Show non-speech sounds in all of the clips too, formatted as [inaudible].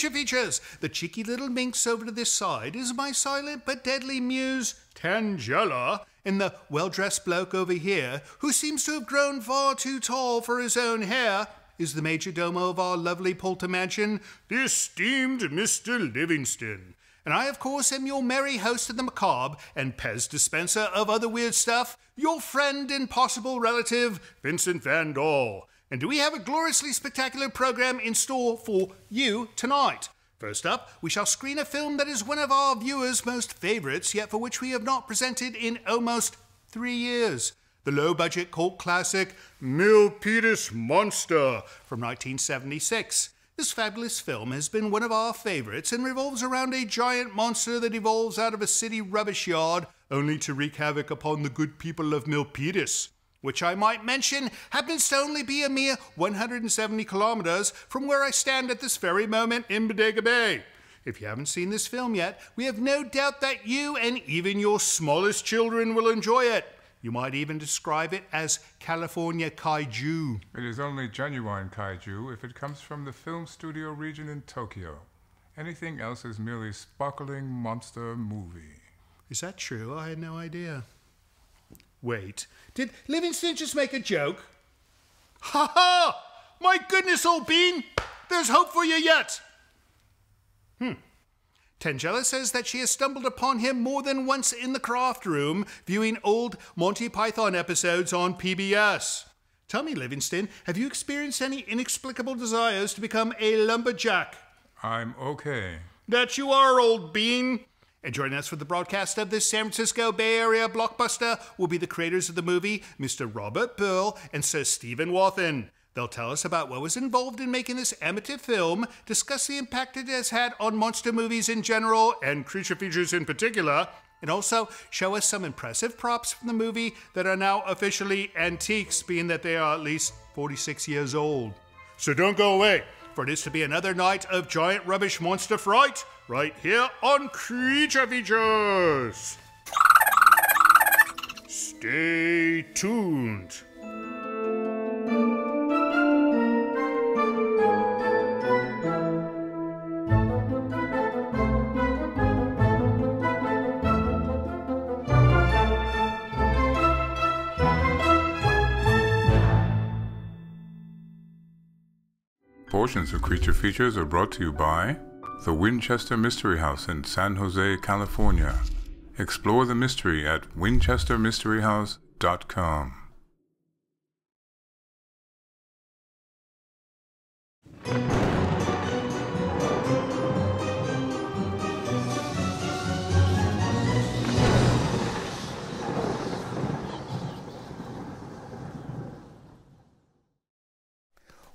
Creature Features. The cheeky little minx over to this side is my silent but deadly muse, Tangella, and the well dressed bloke over here, who seems to have grown far too tall for his own hair, is the major domo of our lovely Polter mansion, the esteemed Mr. Livingston. And I, of course, am your merry host of the macabre and Pez dispenser of other weird stuff, your friend and possible relative, Vincent Van Dahl. And do we have a gloriously spectacular program in store for you tonight? First up, we shall screen a film that is one of our viewers' most favourites, yet for which we have not presented in almost three years. The low budget cult classic, Milpitas Monster from 1976. This fabulous film has been one of our favourites and revolves around a giant monster that evolves out of a city rubbish yard only to wreak havoc upon the good people of Milpitas which I might mention happens to only be a mere 170 kilometers from where I stand at this very moment in Bodega Bay. If you haven't seen this film yet, we have no doubt that you and even your smallest children will enjoy it. You might even describe it as California kaiju. It is only genuine kaiju if it comes from the film studio region in Tokyo. Anything else is merely sparkling monster movie. Is that true? I had no idea. Wait, did Livingston just make a joke? Ha ha! My goodness, old bean! There's hope for you yet! Hmm. Tangella says that she has stumbled upon him more than once in the craft room viewing old Monty Python episodes on PBS. Tell me, Livingston, have you experienced any inexplicable desires to become a lumberjack? I'm okay. That you are, old bean! And joining us for the broadcast of this San Francisco Bay Area blockbuster will be the creators of the movie, Mr. Robert Burrill and Sir Stephen Wathen. They'll tell us about what was involved in making this amateur film, discuss the impact it has had on monster movies in general and creature features in particular, and also show us some impressive props from the movie that are now officially antiques, being that they are at least 46 years old. So don't go away, for it is to be another night of giant rubbish monster fright right here on Creature Features. Stay tuned. Portions of Creature Features are brought to you by the Winchester Mystery House in San Jose, California. Explore the mystery at winchestermysteryhouse.com.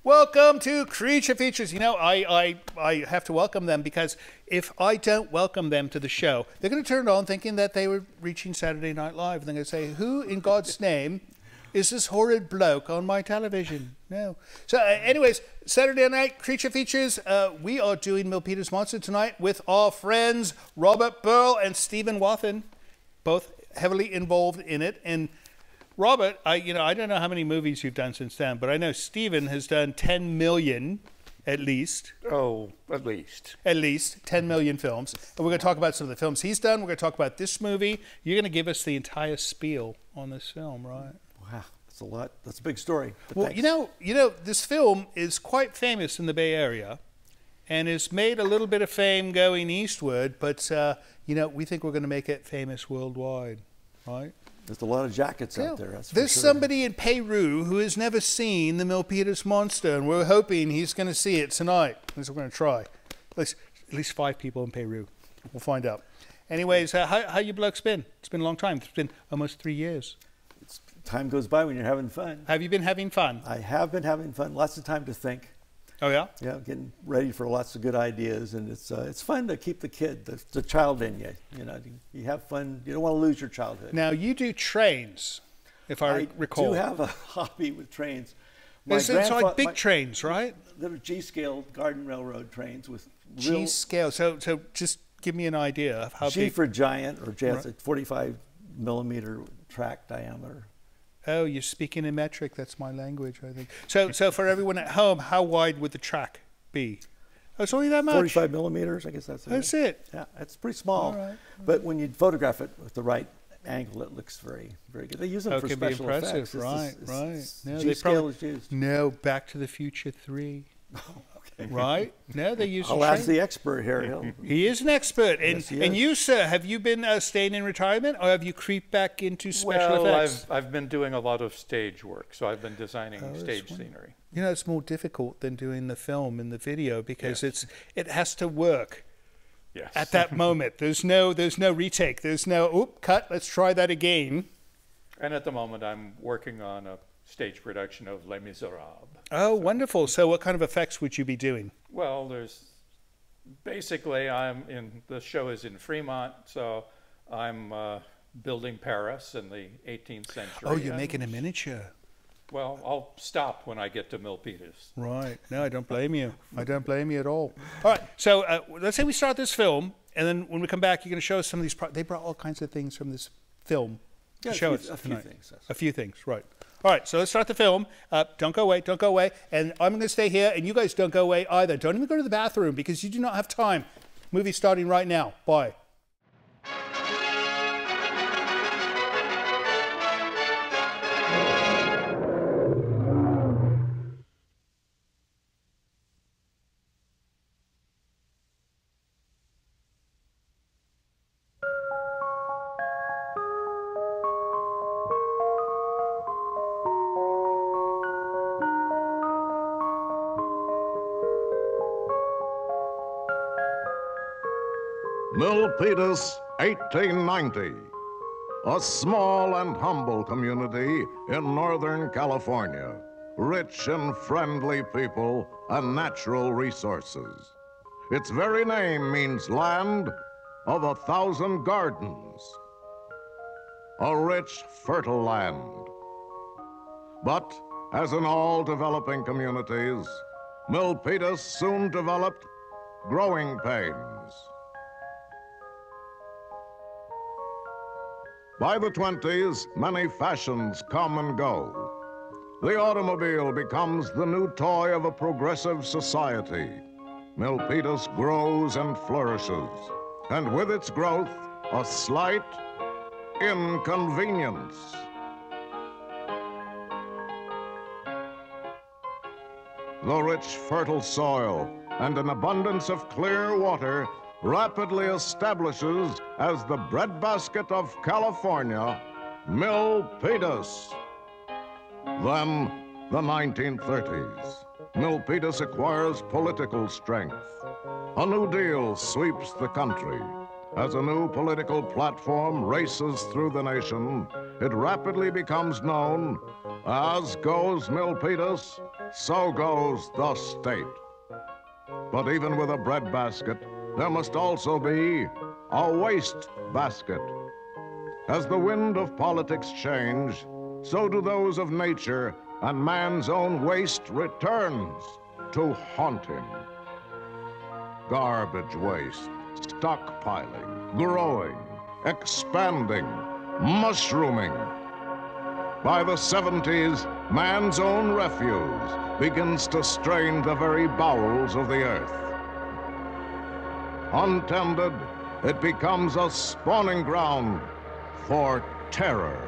Welcome to Creature Features. You know, I, I, I have to welcome them because if I don't welcome them to the show, they're going to turn it on thinking that they were reaching Saturday Night Live. And they're going to say, Who in God's name is this horrid bloke on my television? No. So, uh, anyways, Saturday night Creature Features. Uh, we are doing Milpitas Monster tonight with our friends Robert Burrill and Stephen Wathen, both heavily involved in it. And Robert, I you know I don't know how many movies you've done since then, but I know Stephen has done 10 million at least. Oh, at least. At least 10 million films. And we're going to talk about some of the films he's done. We're going to talk about this movie. You're going to give us the entire spiel on this film, right? Wow, that's a lot. That's a big story. Well, thanks. you know, you know, this film is quite famous in the Bay Area, and has made a little bit of fame going eastward, but uh, you know we think we're going to make it famous worldwide, right? There's a lot of jackets out there. There's sure. somebody in Peru who has never seen the Milpitas monster, and we're hoping he's going to see it tonight. That's what we're going to try. At least, at least five people in Peru. We'll find out. Anyways, uh, how how you blokes been? It's been a long time. It's been almost three years. Time goes by when you're having fun. Have you been having fun? I have been having fun. Lots of time to think. Oh yeah. Yeah, getting ready for lots of good ideas, and it's uh, it's fun to keep the kid, the, the child in you. You know, you have fun. You don't want to lose your childhood. Now you do trains, if I, I recall. do have a [laughs] hobby with trains. My It's, it's like big my- trains, right? Little G-scale garden railroad trains with real G scale. So so just give me an idea of how G big. for giant or J, Right. a 45 millimeter track diameter. Oh, you're speaking in metric. That's my language, I think. So so for everyone at home, how wide would the track be? Oh, it's only that much. 45 millimeters, I guess that's. it. That's it. Yeah, it's pretty small. All right. But when you photograph it with the right angle, it looks very, very good. They use them Oh, for can be special impressive, effects. Right? just- it's- right. it's- No, G-scale probably is used. no Back to the Future three. [laughs] Okay. Right? No, they use. I'll a ask the expert here. He'll, [laughs] He is an expert, and Yes, and you, sir, have you been uh, staying in retirement, or have you creeped back into special well, effects? I've, I've been doing a lot of stage work, so I've been designing Oh, stage scenery. You know, it's more difficult than doing the film and the video because Yes. it's it has to work Yes. at that moment. [laughs] There's no there's no retake. There's no oop cut. Let's try that again. and at the moment, I'm working on a stage production of Les Miserables. Oh, wonderful. So, what kind of effects would you be doing? Well, there's basically I'm in the show is in Fremont, so I'm uh, building Paris in the 18th century. Oh, you're making a miniature. Well, I'll stop when I get to Milpitas. Right. No, I don't blame you. [laughs] I don't blame you at all. All right. So uh, let's say we start this film, and then when we come back, you're going to show us some of these. They brought all kinds of things from this film to Yeah, a show few- us a few tonight. things, yes. A few things. Right. All right. So let's start the film. Uh, don't go away. Don't go away. And I'm going to stay here, and you guys don't go away either. Don't even go to the bathroom because you do not have time. Movie starting right now. Bye. 1890. A small and humble community in Northern California, rich in friendly people and natural resources. Its very name means land of a thousand gardens. A rich, fertile land. But, as in all developing communities, Milpitas soon developed growing pains. By the 20s, many fashions come and go. The automobile becomes the new toy of a progressive society. Milpitas grows and flourishes, and with its growth, a slight inconvenience. The rich, fertile soil and an abundance of clear water rapidly establishes as the breadbasket of California, Milpitas. Then, the 1930s. Milpitas acquires political strength. A New Deal sweeps the country. As a new political platform races through the nation, it rapidly becomes known as goes Milpitas, so goes the state. But even with a breadbasket, there must also be a waste basket. As the wind of politics change, so do those of nature, and man's own waste returns to haunt him. Garbage waste, stockpiling, growing, expanding, mushrooming. By the 70s, man's own refuse begins to strain the very bowels of the earth. Untended, it becomes a spawning ground for terror.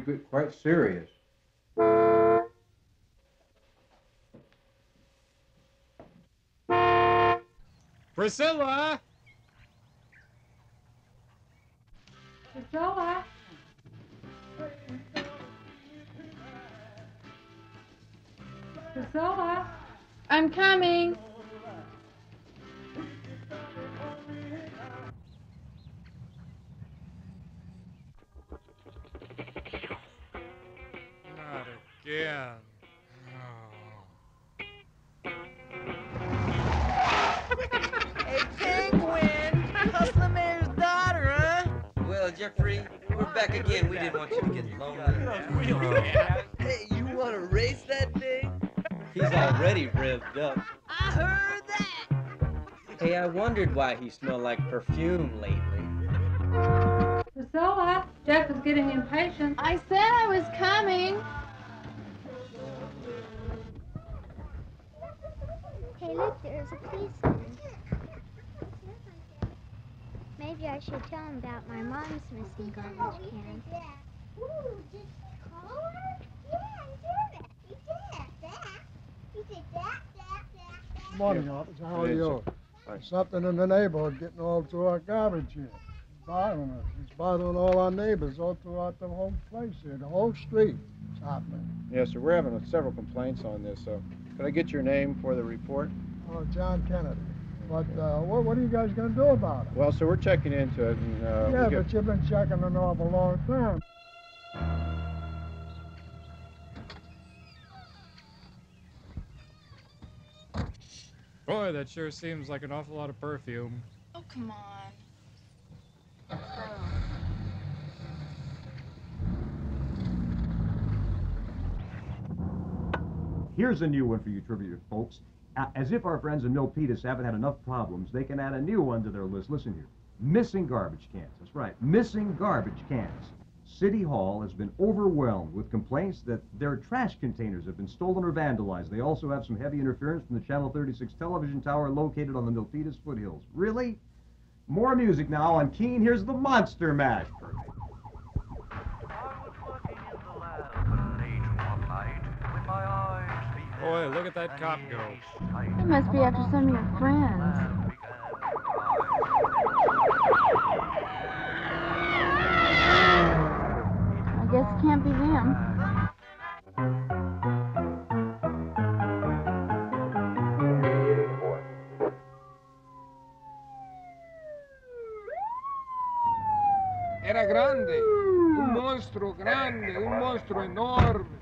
Could get quite serious. Priscilla! Priscilla? Priscilla? I'm coming. Not again. Hey, Penguin! Hustler Mayor's daughter, huh? Well, Jeffrey, we're back again. We didn't want you to get lonely. Hey, you want to race that thing? He's already revved up. I heard that. Hey, I wondered why he smelled like perfume lately. Priscilla? Jeff is getting impatient. I said I was coming. Look, there's a policeman. Maybe I should tell him about my mom's missing garbage can. Morning, officer. How are you? Something in the neighborhood getting all through our garbage here. It's bothering us. It's bothering all our neighbors all throughout the whole place here, the whole street. It's happening. Yes, sir, we're having several complaints on this, so could I get your name for the report? Oh, John Kennedy. But uh, what, what are you guys going to do about it? Well, so we're checking into it, and uh, yeah, we'll get- but you've been checking an awful long time. Boy, that sure seems like an awful lot of perfume. Oh, come on. Here's a new one for you trivia folks. As if our friends in Milpitas haven't had enough problems, they can add a new one to their list. Listen here. Missing garbage cans. That's right. Missing garbage cans. City Hall has been overwhelmed with complaints that their trash containers have been stolen or vandalized. They also have some heavy interference from the Channel 36 television tower located on the Milpitas foothills. Really? More music now on Keen. Here's the Monster Mash. Boy, look at that cop go. It must be after some of your friends. I guess it can't be him. Era grande, un monstruo grande, un monstruo enorme.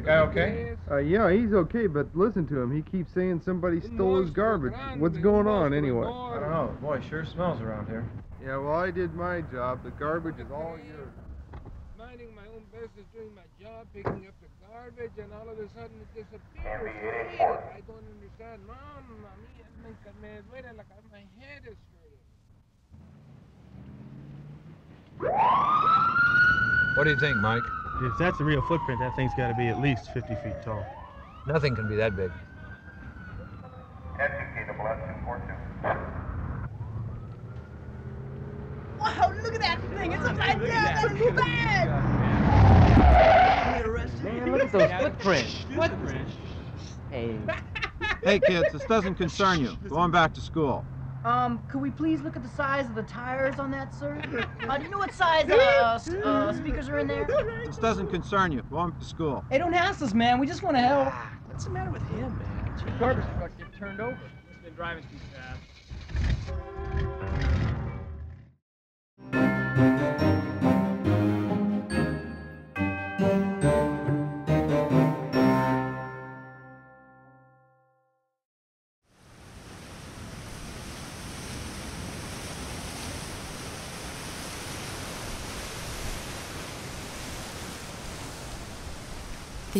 Is the guy okay? Uh, yeah, he's okay, but listen to him. He keeps saying somebody stole his garbage. What's going on anyway? I don't know. Boy, sure smells around here. Yeah, well, I did my job. The garbage is all yours. Minding my own business, doing my job, picking up the garbage, and all of a sudden it disappears. I don't understand. Mamma mia, me, me duele la cabeza. My head is hurting. What do you think, Mike? If that's a real footprint, that thing's got to be at least 50 feet tall. Nothing can be that big. Wow, look at that thing. It's upside down. That is bad. Man, look at those footprints. Footprints? [laughs] Hey. Hey, kids, this doesn't concern you. Going back to school. Um, could we please look at the size of the tires on that, sir? [laughs] Uh, do you know what size uh, uh, speakers are in there? This doesn't concern you. Go on to school. Hey, don't ask us, man. We just want to help. What's the matter with him, man? The garbage truck get turned over. He's been driving too fast.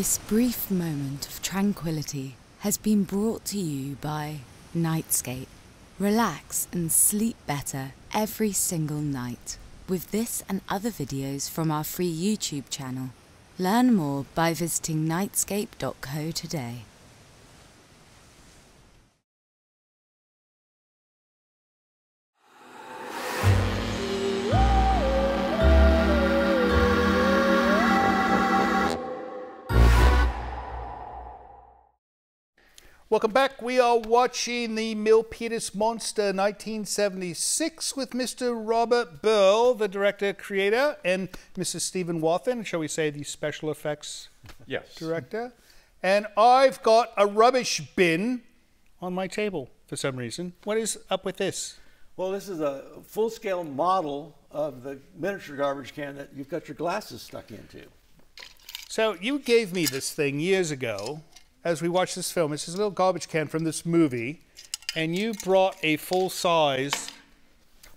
This brief moment of tranquility has been brought to you by Nightscape. Relax and sleep better every single night with this and other videos from our free YouTube channel. Learn more by visiting nightscape.co today. Welcome back. We are watching the Milpitas Monster 1976 with Mr. Robert Burrill, the director creator, and Mrs. Stephen Wathen, shall we say the special effects Yes. director. And I've got a rubbish bin on my table for some reason. What is up with this? Well, this is a full-scale model of the miniature garbage can that you've got your glasses stuck into. So you gave me this thing years ago as we watch this film. It's this little garbage can from this movie, and you brought a full size.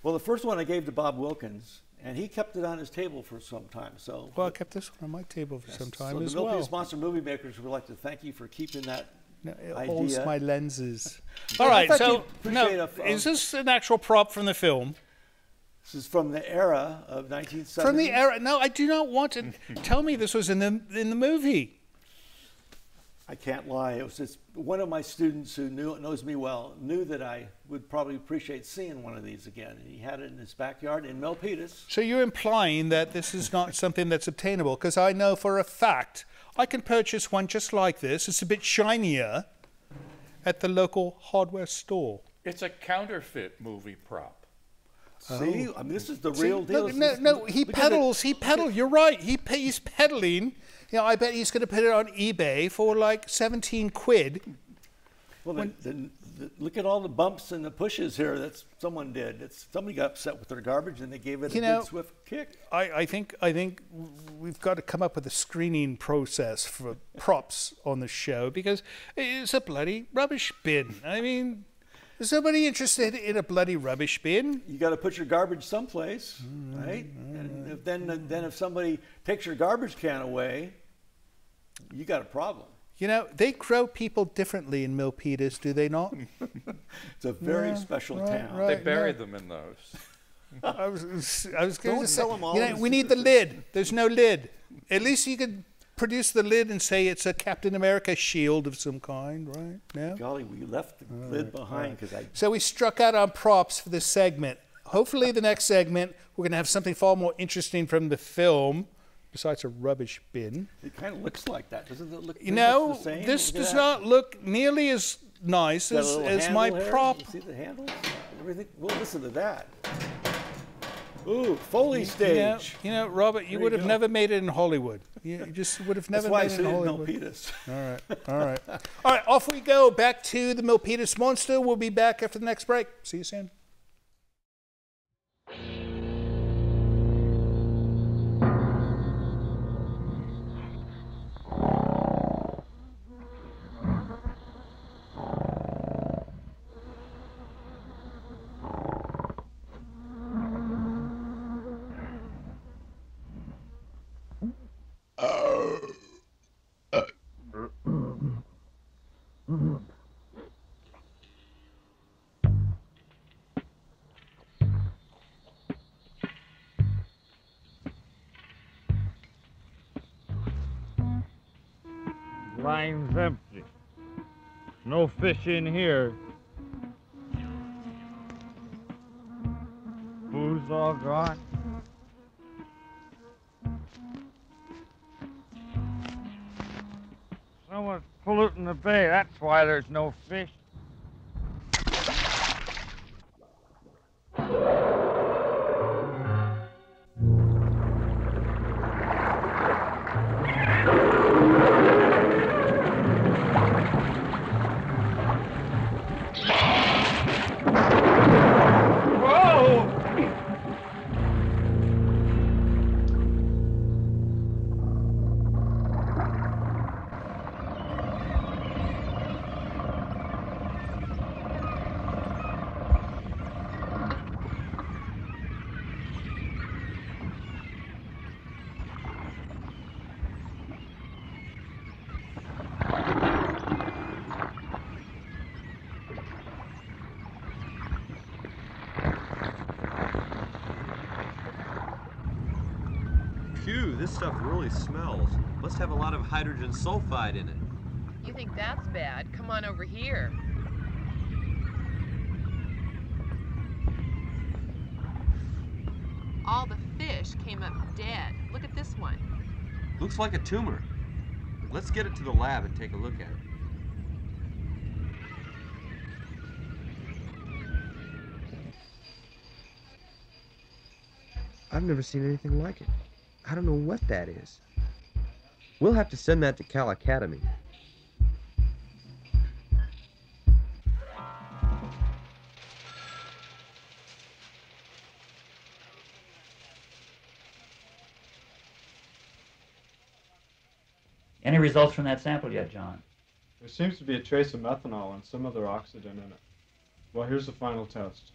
Well, the first one I gave to Bob Wilkins, and he kept it on his table for some time. So, Well, I kept this one on my table for some time so as the Milpitas well. Monster Movie Makers would like to thank you for keeping that It idea. holds my lenses. [laughs] All right, so no, a- is this an actual prop from the film? This is from the era of 1970. From the era? No, I do not want to. tell me this was in the in the movie. I can't lie. It was just one of my students who knew knows me well knew that I would probably appreciate seeing one of these again. And he had it in his backyard in Milpitas. So you're implying that this is not [laughs] something that's obtainable? Because I know for a fact I can purchase one just like this. It's a bit shinier at the local hardware store. It's a counterfeit movie prop. See, oh. I mean, this is the See, real deal. look, no, no, he look at it. peddles. He peddles. You're right. He he's peddling. You know, I bet he's going to put it on eBay for like 17 quid. Well, the, the, the, look at all the bumps and the pushes here that someone did. It's, somebody got upset with their garbage and they gave it You a know, good swift kick. I, I think I think we've got to come up with a screening process for props on the show because it's a bloody rubbish bin. I mean, is somebody interested in a bloody rubbish bin? You got to put your garbage someplace, right? And if then, then if somebody takes your garbage can away, you got a problem. You know, they grow people differently in Milpitas, do they not? [laughs] it's a very Yeah, special right, town. right, They bury yeah. them in those. [laughs] I was, I was going Don't to say, tell 'em all you know, we need the lid. There's no lid. At least you could produce the lid and say it's a Captain America shield of some kind, right? No. Golly, we left the lid behind because I So we struck out on props for this segment. Hopefully, the next segment we're going to have something far more interesting from the film, besides a rubbish bin. It kind of looks like that, doesn't it? Look You know, the same? this Look does not look nearly as nice as, as my here. prop. You see the handle? Everything. Well, listen to that. Ooh, Foley You know, stage. you know, Robert, you There would you have go. never made it in Hollywood. You you just would have never made it said in it in Hollywood. Milpitas. [laughs] All right, all right, all right. Off we go back to the Milpitas Monster. We'll be back after the next break. See you soon. Line's empty. No fish in here. Food's all gone. Someone's polluting the bay. That's why there's no fish. Stuff really smells. Must have a lot of hydrogen sulfide in it. You think that's bad? Come on over here. All the fish came up dead. Look at this one. Looks like a tumor. Let's get it to the lab and take a look at it. I've never seen anything like it. I don't know what that is. We'll have to send that to Cal Academy. Any results from that sample yet, John? There seems to be a trace of methanol and some other oxidant in it. Well, here's the final test.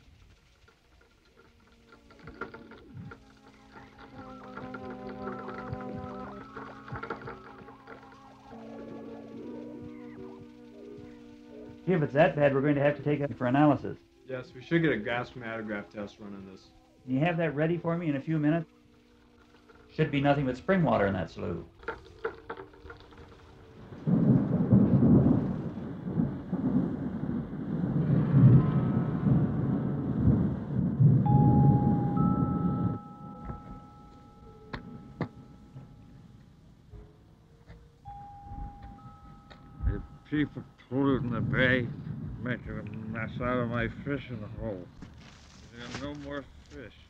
Gee, if it's that bad, we're going to have to take it for analysis. Yes, we should get a gas chromatograph test run on this. Can you have that ready for me in a few minutes? Should be nothing but spring water in that slough. The people polluting the bay, making a mess out of my fishing hole. There's no more fish.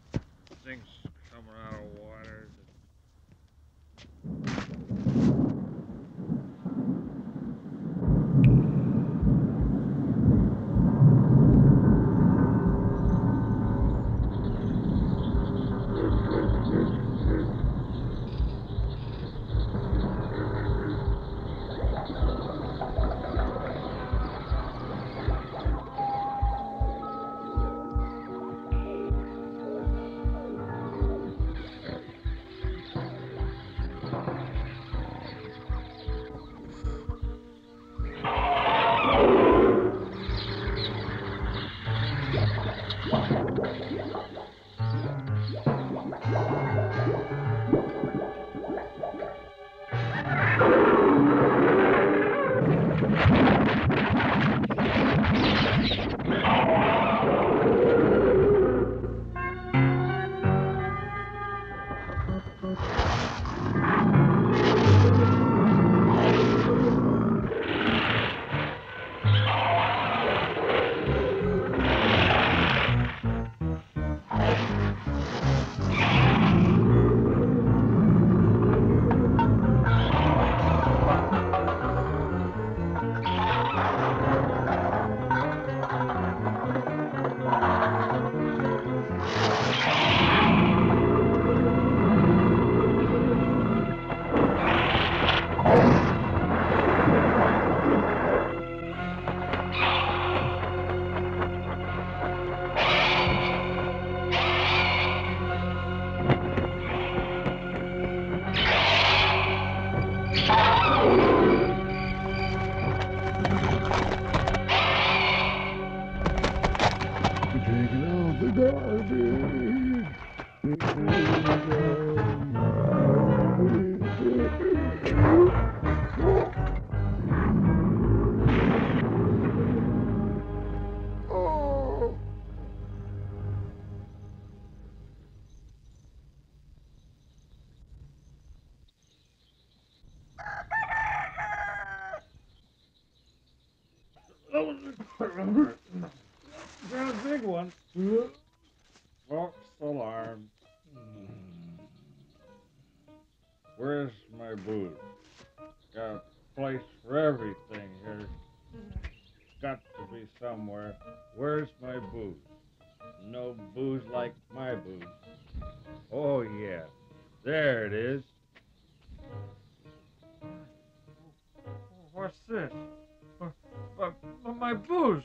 Where's my booze? Got a place for everything here. Got to be somewhere. Where's my booze? No booze like my booze. Oh, yeah. There it is. What's this? My booze.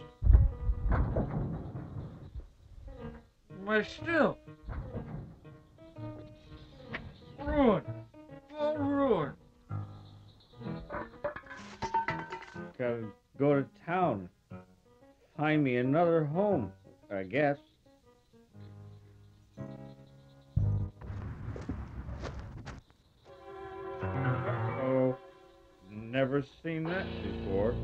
My still. Ruined. All. Gotta go to town. Find me another home, I guess. Oh, never seen that before.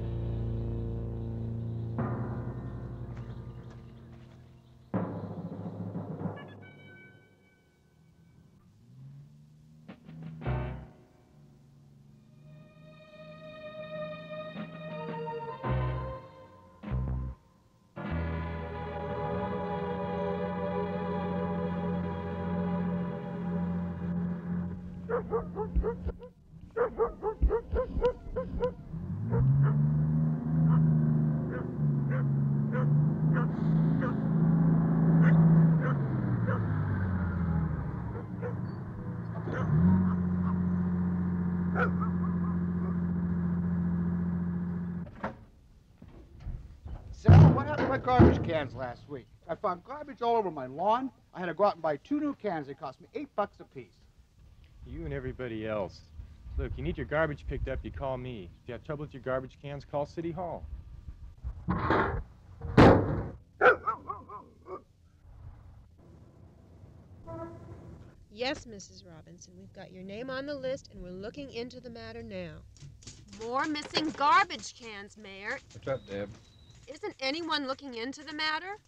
Sarah, what happened to my garbage cans last week? I found garbage all over my lawn. I had to go out and buy two new cans. They cost me eight bucks a piece. You and everybody else. Look, you need your garbage picked up, you call me. If you have trouble with your garbage cans, call City Hall. Yes, Mrs. Robinson, we've got your name on the list and we're looking into the matter now. More missing garbage cans, Mayor. What's up, Deb? Isn't anyone looking into the matter?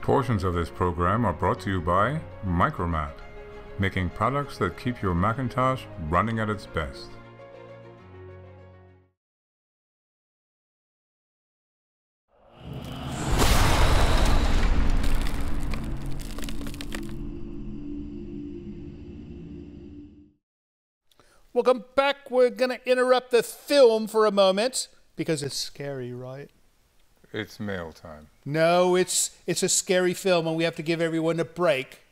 Portions of this program are brought to you by Micromat, making products that keep your Macintosh running at its best. Welcome back. We're going to interrupt the film for a moment because it's scary, right? It's mail time. No, it's it's a scary film, and we have to give everyone a break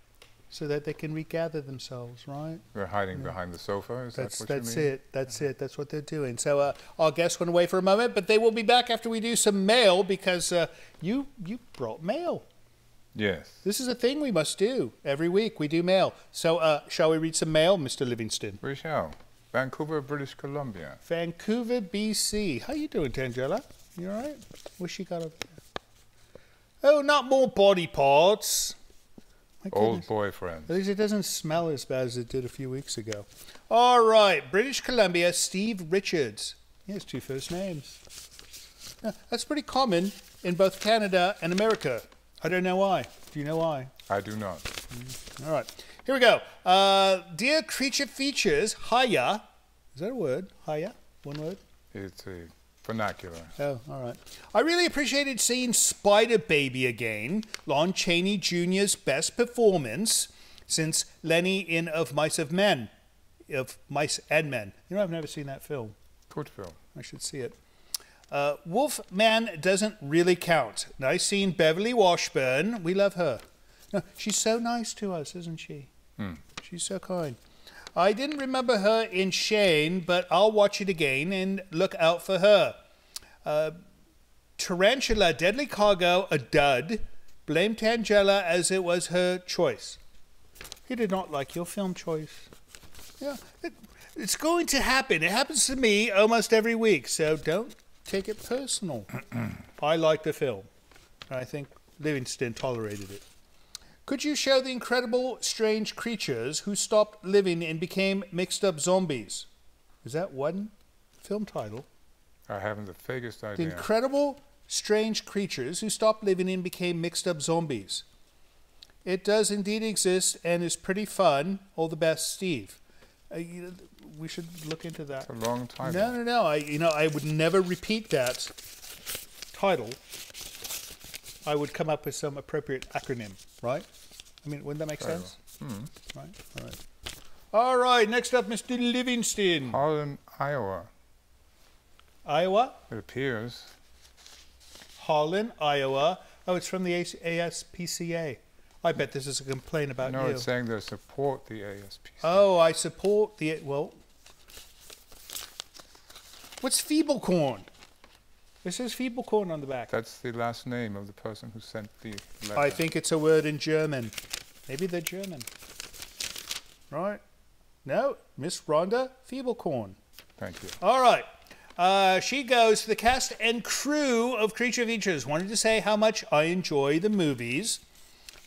so that they can regather themselves, right? They're hiding behind the sofa. Is That's that what that's you mean? it. That's it. That's what they're doing. So uh, our guests went away for a moment, but they will be back after we do some mail because uh, you you brought mail. Yes. This is a thing we must do every week. We do mail. So uh, shall we read some mail, Mr. Livingston? We shall. Vancouver, British Columbia. Vancouver, BC. How you doing, Tangella? You all right? What's she got there? Oh, not more body parts. Old boyfriend. At least it doesn't smell as bad as it did a few weeks ago. All right, British Columbia, Steve Richards. He has two first names. Yeah, that's pretty common in both Canada and America. I don't know why. Do you know why? I do not. All right, here we go. Uh, dear Creature Features, hiya. Is that a word? Hiya? One word? It's a vernacular. Oh, all right. I really appreciated seeing Spider Baby again, Lon Chaney Jr.'s best performance since Lenny in Of Mice of Men, of Mice and Men. You know, I've never seen that film. Good film. I should see it. Uh, Wolfman doesn't really count. Nice seeing Beverly Washburn. We love her. No, [laughs] she's so nice to us, isn't she? Hmm. She's so kind. I didn't remember her in Shane, but I'll watch it again and look out for her. Uh, Tarantula, Deadly Cargo, a dud. blamed Tangella as it was her choice. He did not like your film choice. Yeah, it, it's going to happen. It happens to me almost every week, so don't take it personal. [clears throat] I like the film. I think Livingston tolerated it. Could you show the incredible strange creatures who stopped living and became mixed up zombies? Is that one film title? I haven't the vaguest idea. The incredible strange creatures who stopped living and became mixed up zombies. It does indeed exist and is pretty fun. All the best, Steve. Uh, you, we should look into that. a long title. No, no, no. I, you know, I would never repeat that title. I would come up with some appropriate acronym, right? I mean, wouldn't that make Very sense? well. Hmm. Right. All right. All right. Next up, Mr. Livingston. Holland, Iowa. Iowa. It appears. Holland, Iowa. Oh, it's from the ASPCA. I bet this is a complaint about no, you. it's saying they support the ASP. Oh, I support the well. What's feeble corn? It says feeble corn on the back. That's the last name of the person who sent the letter. I think it's a word in German. Maybe they're German. Right? No, Miss Rhonda Feeblecorn. Thank you. All right. Uh, she goes to the cast and crew of Creature Features. Wanted to say how much I enjoy the movies.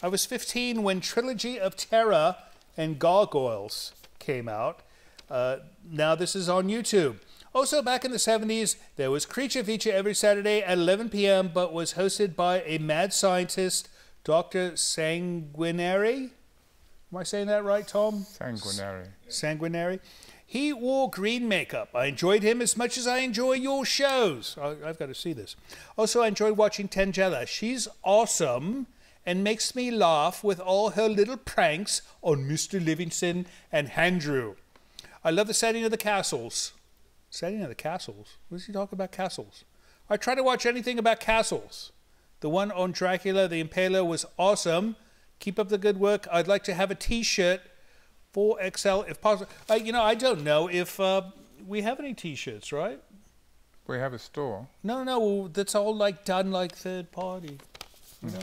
I was 15 when Trilogy of Terror and Gargoyles came out. Uh, now this is on YouTube. Also, back in the 70s, there was Creature Feature every Saturday at 11 p.m., but was hosted by a mad scientist, Dr. Sanguinary. Am I saying that right, Tom? Sanguinary. Sanguinary. He wore green makeup. I enjoyed him as much as I enjoy your shows. I, I've got to see this. Also, I enjoyed watching Tangella. She's awesome and makes me laugh with all her little pranks on Mr. Livingston and Andrew. I love the setting of the castles. Setting of the castles? What does he talk about castles? I try to watch anything about castles. The one on Dracula the Impaler was awesome. Keep up the good work. I'd like to have a T-shirt, 4XL if possible. Uh, you know, I don't know if uh, we have any T-shirts, right? We have a store. No, no. That's all like done like third party. You know,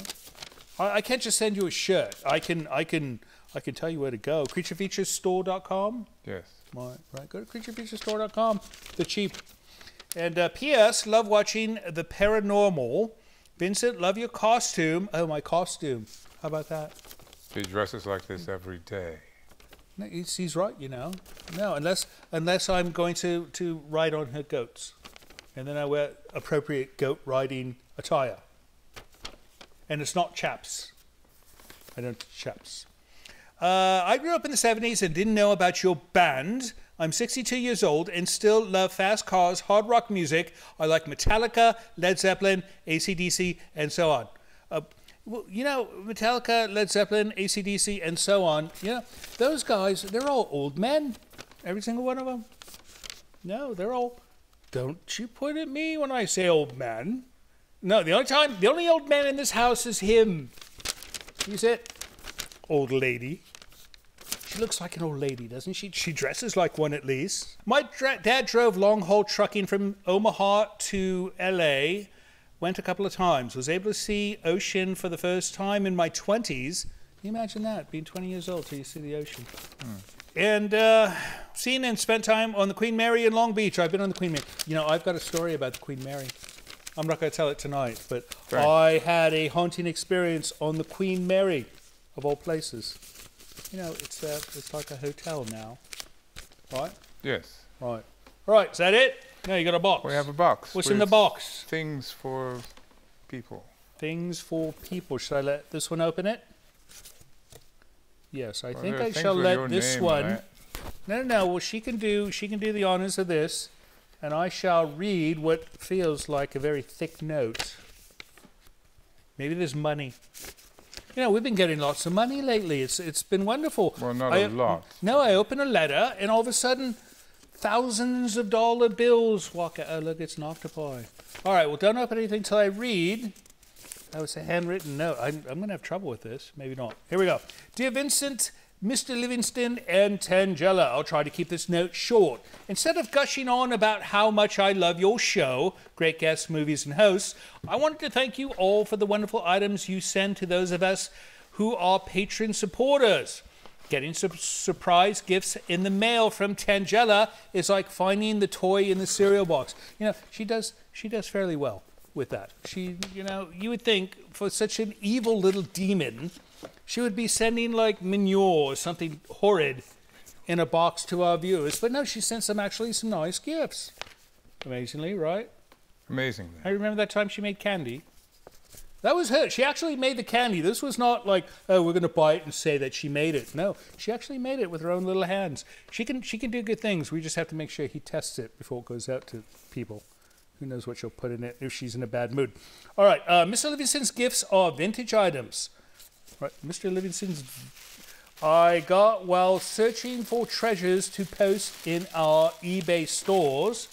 I, I can't just send you a shirt. I can, I can, I can tell you where to go. CreatureFeaturesStore.com. Yes. Right, right. Go to CreatureFeaturesStore.com. They're cheap. And uh, P.S. Love watching the paranormal. Vincent, love your costume. Oh, my costume. How about that? He dresses like this every day. No, he's, he's right, you know. No, unless unless I'm going to, to ride on her goats. And then I wear appropriate goat riding attire. And it's not chaps. I don't chaps. Uh, I grew up in the 70s and didn't know about your band. I'm 62 years old and still love fast cars, hard rock music. I like Metallica, Led Zeppelin, ACDC, and so on. Uh, well, you know, Metallica, Led Zeppelin, ACDC, and so on, you know, those guys, they're all old men. Every single one of them. No, they're all. Don't you point at me when I say old man. No, the only time, the only old man in this house is him. He's it. Old lady. She looks like an old lady, doesn't she? She dresses like one at least. My dad drove long haul trucking from Omaha to LA. Went a couple of times. Was able to see ocean for the first time in my 20s. Can you imagine that? Being 20 years old till you see the ocean. And uh, seen and spent time on the Queen Mary in Long Beach. I've been on the Queen Mary. You know, I've got a story about the Queen Mary. I'm not going to tell it tonight, but Right. I had a haunting experience on the Queen Mary, of all places. You know, it's uh, it's like a hotel now, right? Yes. Right. Right. Is that it? No, you got a box. We have a box. What's in the box? Things for people. Things for people. Should I let this one open it? Yes, I Well, think I shall let this one. on it. No, no, no. Well, she can do she can do the honors of this, and I shall read what feels like a very thick note. Maybe there's money. You know, we've been getting lots of money lately. It's it's been wonderful. Well, not I- a lot. No, I open a letter, and all of a sudden, thousands of dollar bills walk out. Oh, look, it's an octopi. All right, well, don't open anything till I read. That was a handwritten note. I'm, I'm going to have trouble with this. Maybe not. Here we go. Dear Vincent, Mr. Livingston and Tangella. I'll try to keep this note short. Instead of gushing on about how much I love your show, great guests, movies, and hosts, I wanted to thank you all for the wonderful items you send to those of us who are patron supporters. Getting su- surprise gifts in the mail from Tangella is like finding the toy in the cereal box. You know, she does she does fairly well with that. She, you know, you would think for such an evil little demon, she would be sending like manure or something horrid in a box to our viewers. But no, she sent some actually some nice gifts. Amazingly, right? Amazingly. I remember that time she made candy. That was her. She actually made the candy. This was not like, oh, we're going to buy it and say that she made it. No, she actually made it with her own little hands. She can she can do good things. We just have to make sure he tests it before it goes out to people. Who knows what she'll put in it if she's in a bad mood. All right, uh, Mr. Livingston's gifts are vintage items. Right, Mr. Livingston's I got while searching for treasures to post in our eBay stores.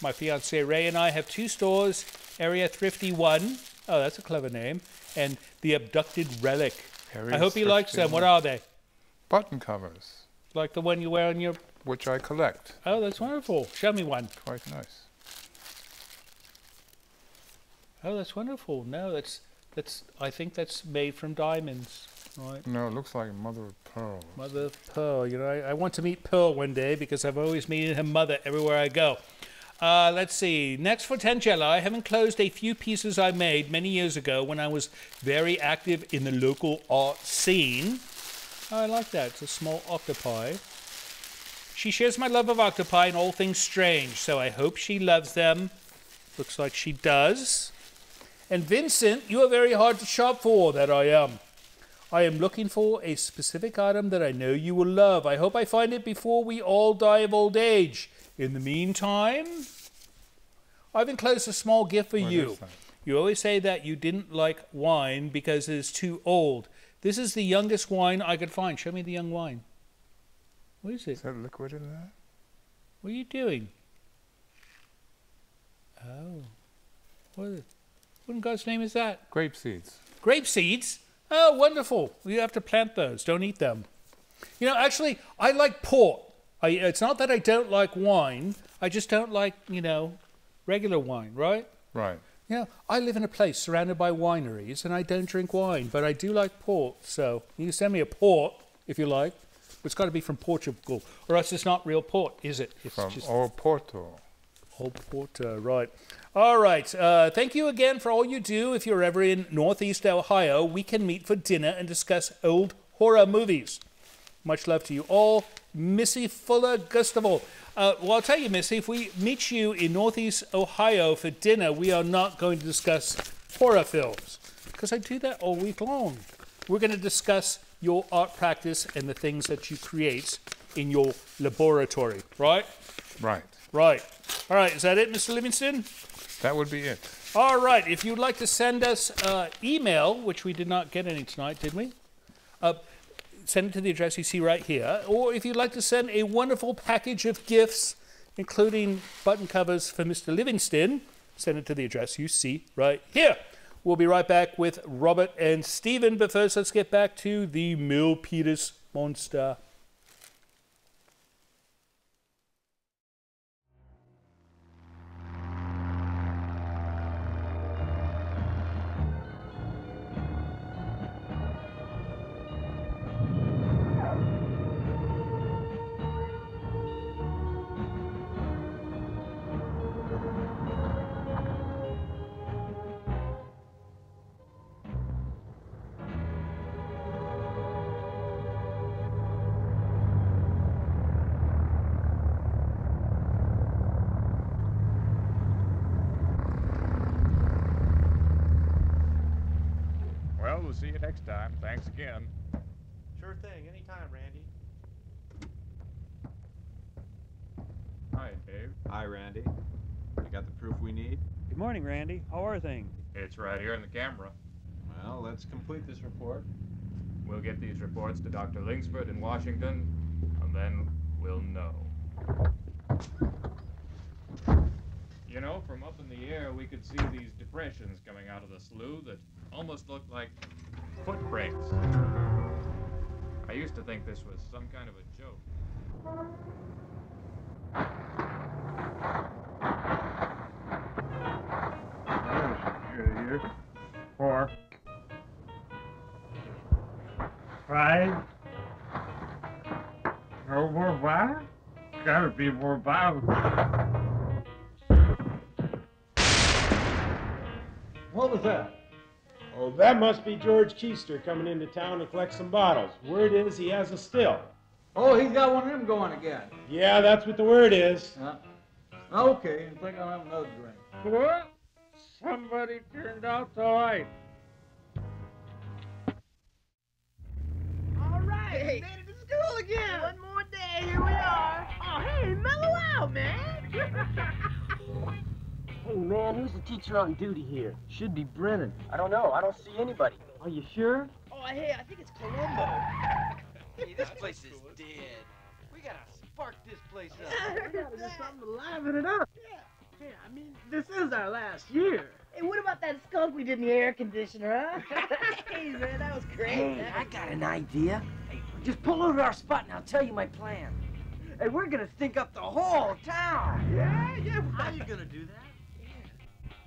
My fiance Ray and I have two stores Area Thrifty One. Oh, that's a clever name. And The Abducted Relic. Area I hope he likes them. What are they? Button covers, Like the one you wear on your. which I collect. Oh, that's wonderful. Show me one. Quite nice. Oh, that's wonderful. No, that's that's. I think that's made from diamonds, right? No, it looks like mother of pearl. Mother of Pearl. You know, I, I want to meet Pearl one day because I've always meeting her mother everywhere I go. Uh, let's see. Next for Tangella, I have enclosed a few pieces I made many years ago when I was very active in the local art scene. Oh, I like that. It's a small octopi. She shares my love of octopi and all things strange, so I hope she loves them. Looks like she does. And Vincent, you are very hard to shop for, that I am. I am looking for a specific item that I know you will love. I hope I find it before we all die of old age. In the meantime, I've enclosed a small gift for What you. You always say that you didn't like wine because it is too old. This is the youngest wine I could find. Show me the young wine. What is it? Is that liquid in there? What are you doing? Oh. What, is it? What in God's name is that? Grape seeds. Grape seeds? Oh, wonderful. You have to plant those. Don't eat them. You know, actually, I like port. I, it's not that I don't like wine. I just don't like, you know, regular wine, right? Right. Yeah, you know, I live in a place surrounded by wineries, and I don't drink wine, but I do like port. So you can send me a port if you like. It's got to be from Portugal, or else it's not real port, is it? It's From just Oporto. Old Porter, right. All right. Uh, thank you again for all you do. If you're ever in Northeast Ohio, we can meet for dinner and discuss old horror movies. Much love to you all. Missy Fuller Gustavo. Uh, well, I'll tell you, Missy, if we meet you in Northeast Ohio for dinner, we are not going to discuss horror films because I do that all week long. We're going to discuss your art practice and the things that you create in your laboratory, right? Right. Right. All right. Is that it, Mr. Livingston? That would be it. All right. If you'd like to send us uh, email, which we did not get any tonight, did we? Uh, send it to the address you see right here. Or if you'd like to send a wonderful package of gifts, including button covers for Mr. Livingston, send it to the address you see right here. We'll be right back with Robert and Stephen. But first, let's get back to the Milpitas monster. Thanks again. Sure thing. Anytime, Randy. Hi, Dave. Hi, Randy. You got the proof we need? Good morning, Randy. How are things? It's right here in the camera. Well, let's complete this report. We'll get these reports to Dr. Lingsford in Washington, and then we'll know. You know, from up in the air, we could see these depressions coming out of the slough that almost looked like foot brakes. I used to think this was some kind of a joke. Four, five. No more bottles? Gotta be more bottles. What was that? Oh, that must be George Keister coming into town to collect some bottles. Word is he has a still. Oh, he's got one of them going again. Yeah, that's what the word is. Uh, okay, I think I'll have another drink. What? Somebody turned out the light. All right, we made it to school again. One more day, here we are. Oh, hey, mellow out, man. [laughs] Hey, man, who's the teacher on duty here? Should be Brennan. I don't know. I don't see anybody. Are you sure? Oh, hey, I think it's Columbo. Hey, this place is dead. We gotta spark this place up. [laughs] we gotta do something to liven it up. Yeah. Yeah, I mean, this is our last year. Hey, what about that skunk we did in the air conditioner, huh? [laughs] hey, man, that was great. Hey, I got an idea. Hey, just pull over our spot and I'll tell you my plan. Hey, we're gonna stink up the whole town. Yeah, yeah. How you gonna do that?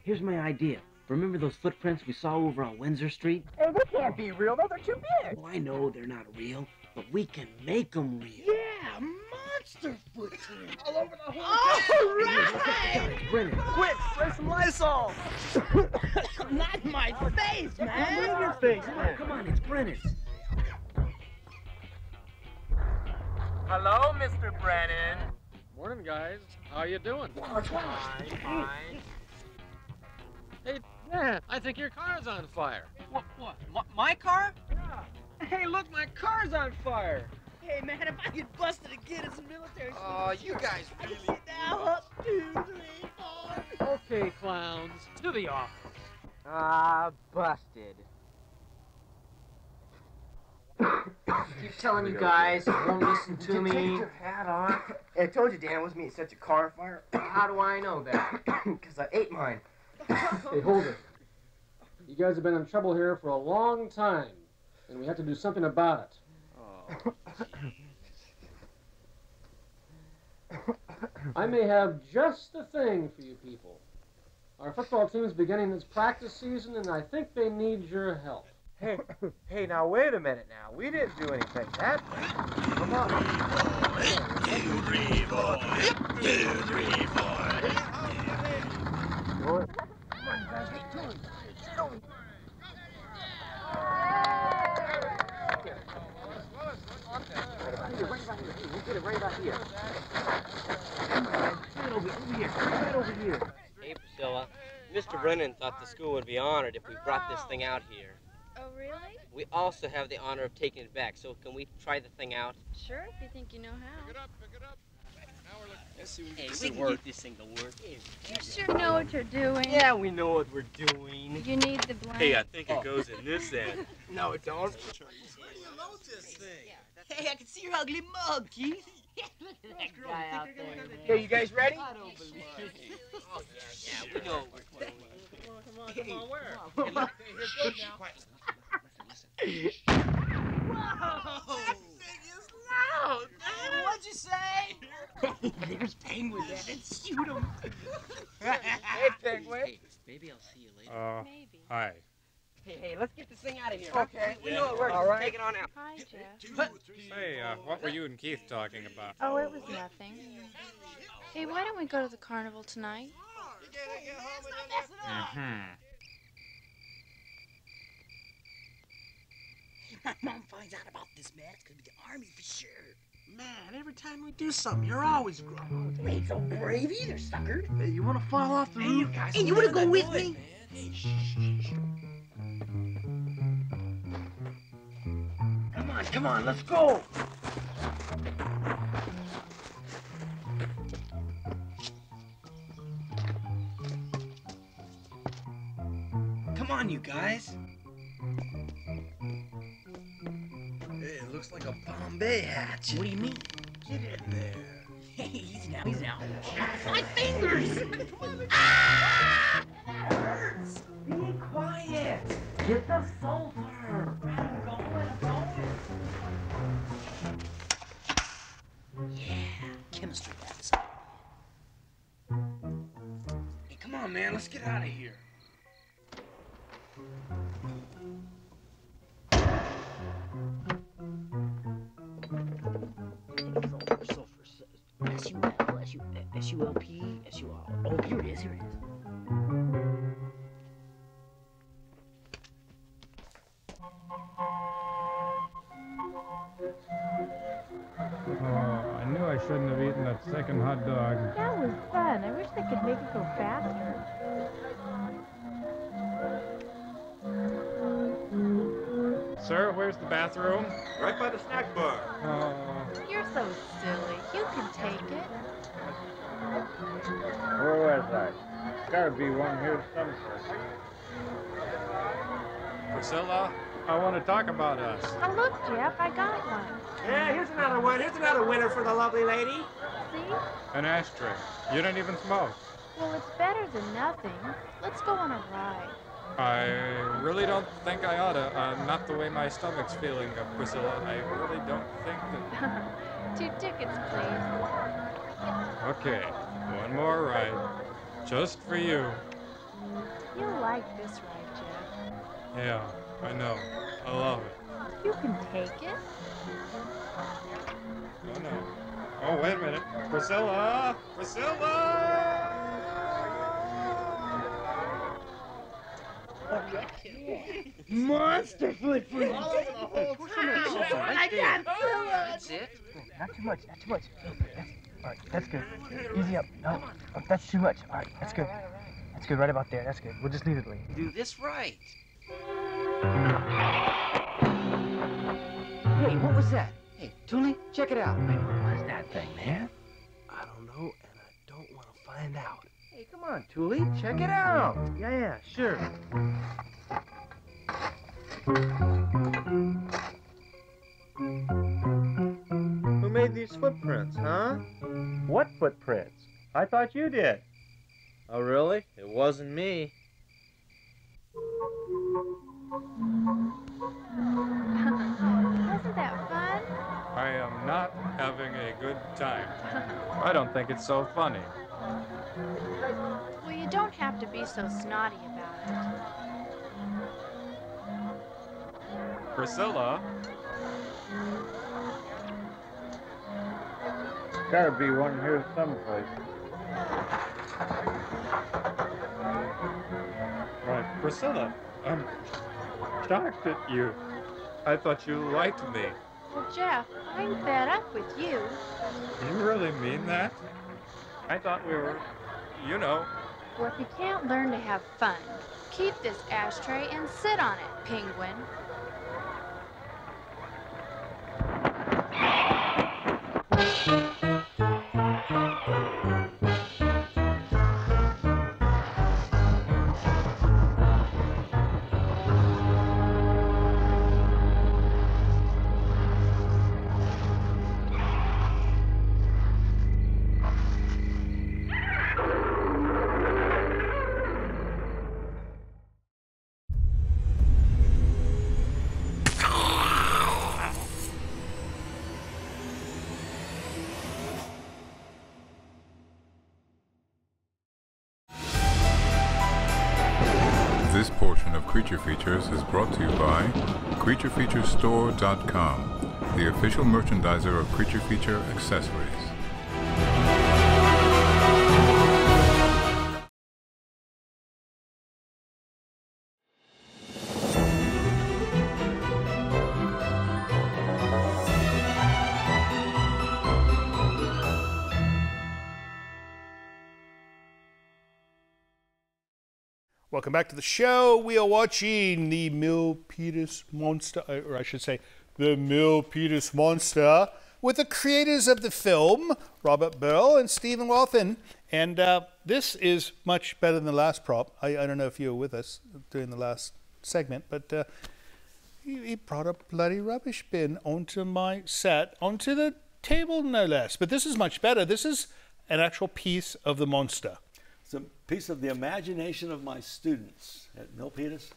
Here's my idea. Remember those footprints we saw over on Windsor Street? Hey, they can't be real, though. They're too big. Oh, I know they're not real, but we can make them real. Yeah, monster footprints. All over the whole All right. Brennan, Quick, spray some Lysol. [coughs] Not my face, man. Move your face, man. Come on, it's Brennan. Hello, Mr. Brennan. Morning, guys. How you doing? Fine, fine. Hey, Dad, I think your car's on fire. What? What? My, my car? Yeah. Hey, look, my car's on fire. Hey, man, if I get busted again, it's a military school. Oh, you guys I can sit down. Up, two, three, four. Okay, clowns, to the office. Ah, busted. Keep telling you guys, you won't listen to me. Take your hat off. I told you Dan was me. such a car fire. How do I know that? [coughs] Because I ate mine. Hey, hold it. You guys have been in trouble here for a long time, and we have to do something about it. I may have just the thing for you people. Our football team is beginning its practice season, and I think they need your help. Hey, hey, now wait a minute now. We didn't do anything. That Come on. Two, three, four. Two, three, four. Hey, get it right about here. Come on, get over, over here. Right over here. Hey, Priscilla. Mr. Brennan thought the school would be honored if we brought this thing out here. Oh, really? We also have the honor of taking it back, so can we try the thing out? Sure, if you think you know how. Hey, This we will can work. get this thing to work. You sure know what you're doing. Yeah, we know what we're doing. You need the blank. Hey, I think it goes in this end. [laughs] No, it don't. Hey, I can see your ugly mug, Keith. Look [laughs] at that guy out there. Okay, you guys ready? Oh, yeah, [laughs] yeah, we know what we're doing. Come on, come on, where? Hey, look. Hey, here goes now. Whoa! That thing man. What'd you say? [laughs] There's Penguin there. Let's shoot him. hey, Penguin. Maybe I'll see you later. Uh, Maybe. hi. Hey, hey, let's get this thing out of here. Okay. We know it works. All right. Take it on out. Hi, Jeff. Hey, uh, what were you and Keith talking about? Oh, it was nothing. Hey, why don't we go to the carnival tonight? Mm-hmm. My mom finds out about this, man. It's gonna be the army for sure. Man, every time we do something, you're always grumbling. You ain't so brave either, sucker. Hey, you wanna fall off the roof? Hey, you wanna go with me? Come on, come on, let's go. Come on, you guys. looks like a bomb bay hatch. What do you mean? Get in there. Hey, he's now, he's now. My fingers! [laughs] ah! That hurts! Be quiet! Get the sulfur! I'm going, I'm going! Yeah, chemistry that's Hey, come on, man, let's get out of here. Thank you. S-U-L-P, S-U-L-P, S-U-L. Oh, here it is, here it is. Oh, I knew I shouldn't have eaten that second hot dog. That was fun. I wish they could make it go faster. Sir, where's the bathroom? Right by the snack bar. Oh, You're so silly. You can take it. Where was I? Gotta be one here someplace. Priscilla, I want to talk about us. Oh, look, Jeff, I got one. Yeah, here's another one. Here's another winner for the lovely lady. See? An ashtray. You don't even smoke. Well, it's better than nothing. Let's go on a ride. I really don't think I oughta. Uh, not the way my stomach's feeling, uh, Priscilla. I really don't think that. [laughs] Two tickets, please. Okay, one more ride. Just for you. You'll like this ride, Jeff. Yeah, I know. I love it. You can take it. Oh no. Oh, wait a minute. Priscilla! Priscilla! Monster flip flip. I got That's it. Not too much, not too much. That's, all right, that's good. Easy up. No, oh, that's too much. All right, that's good. That's good, right about there. That's good. We'll just leave it, Lee. Do this right. Hey, what was that? Hey, Toolie, check it out. Hey, what was that thing, man? I don't know, and I don't want to find out. Hey, come on, Toolie, check it out. Yeah, yeah, sure. Who made these footprints, huh? What footprints? I thought you did. Oh, really? It wasn't me. Wasn't that fun? I am not having a good time. I don't think it's so funny. Well, you don't have to be so snotty about it. Priscilla? Gotta be one here someplace. Right, Priscilla, I'm shocked at you. I thought you liked me. Well, Jeff, I'm fed up with you. You really mean that? I thought we were, you know. Well, if you can't learn to have fun, keep this ashtray and sit on it, penguin. This Creature Features is brought to you by CreatureFeatureStore.com, the official merchandiser of Creature Feature accessories. Welcome back to the show. We are watching the Milpitas Monster, uh, or I should say, the Milpitas Monster, with the creators of the film, Robert Burrill and Stephen Wathen. And uh, this is much better than the last prop. I, I don't know if you were with us during the last segment, but uh, he, he brought a bloody rubbish bin onto my set, onto the table, no less. But this is much better. This is an actual piece of the monster. It's a piece of the imagination of my students at Milpitas.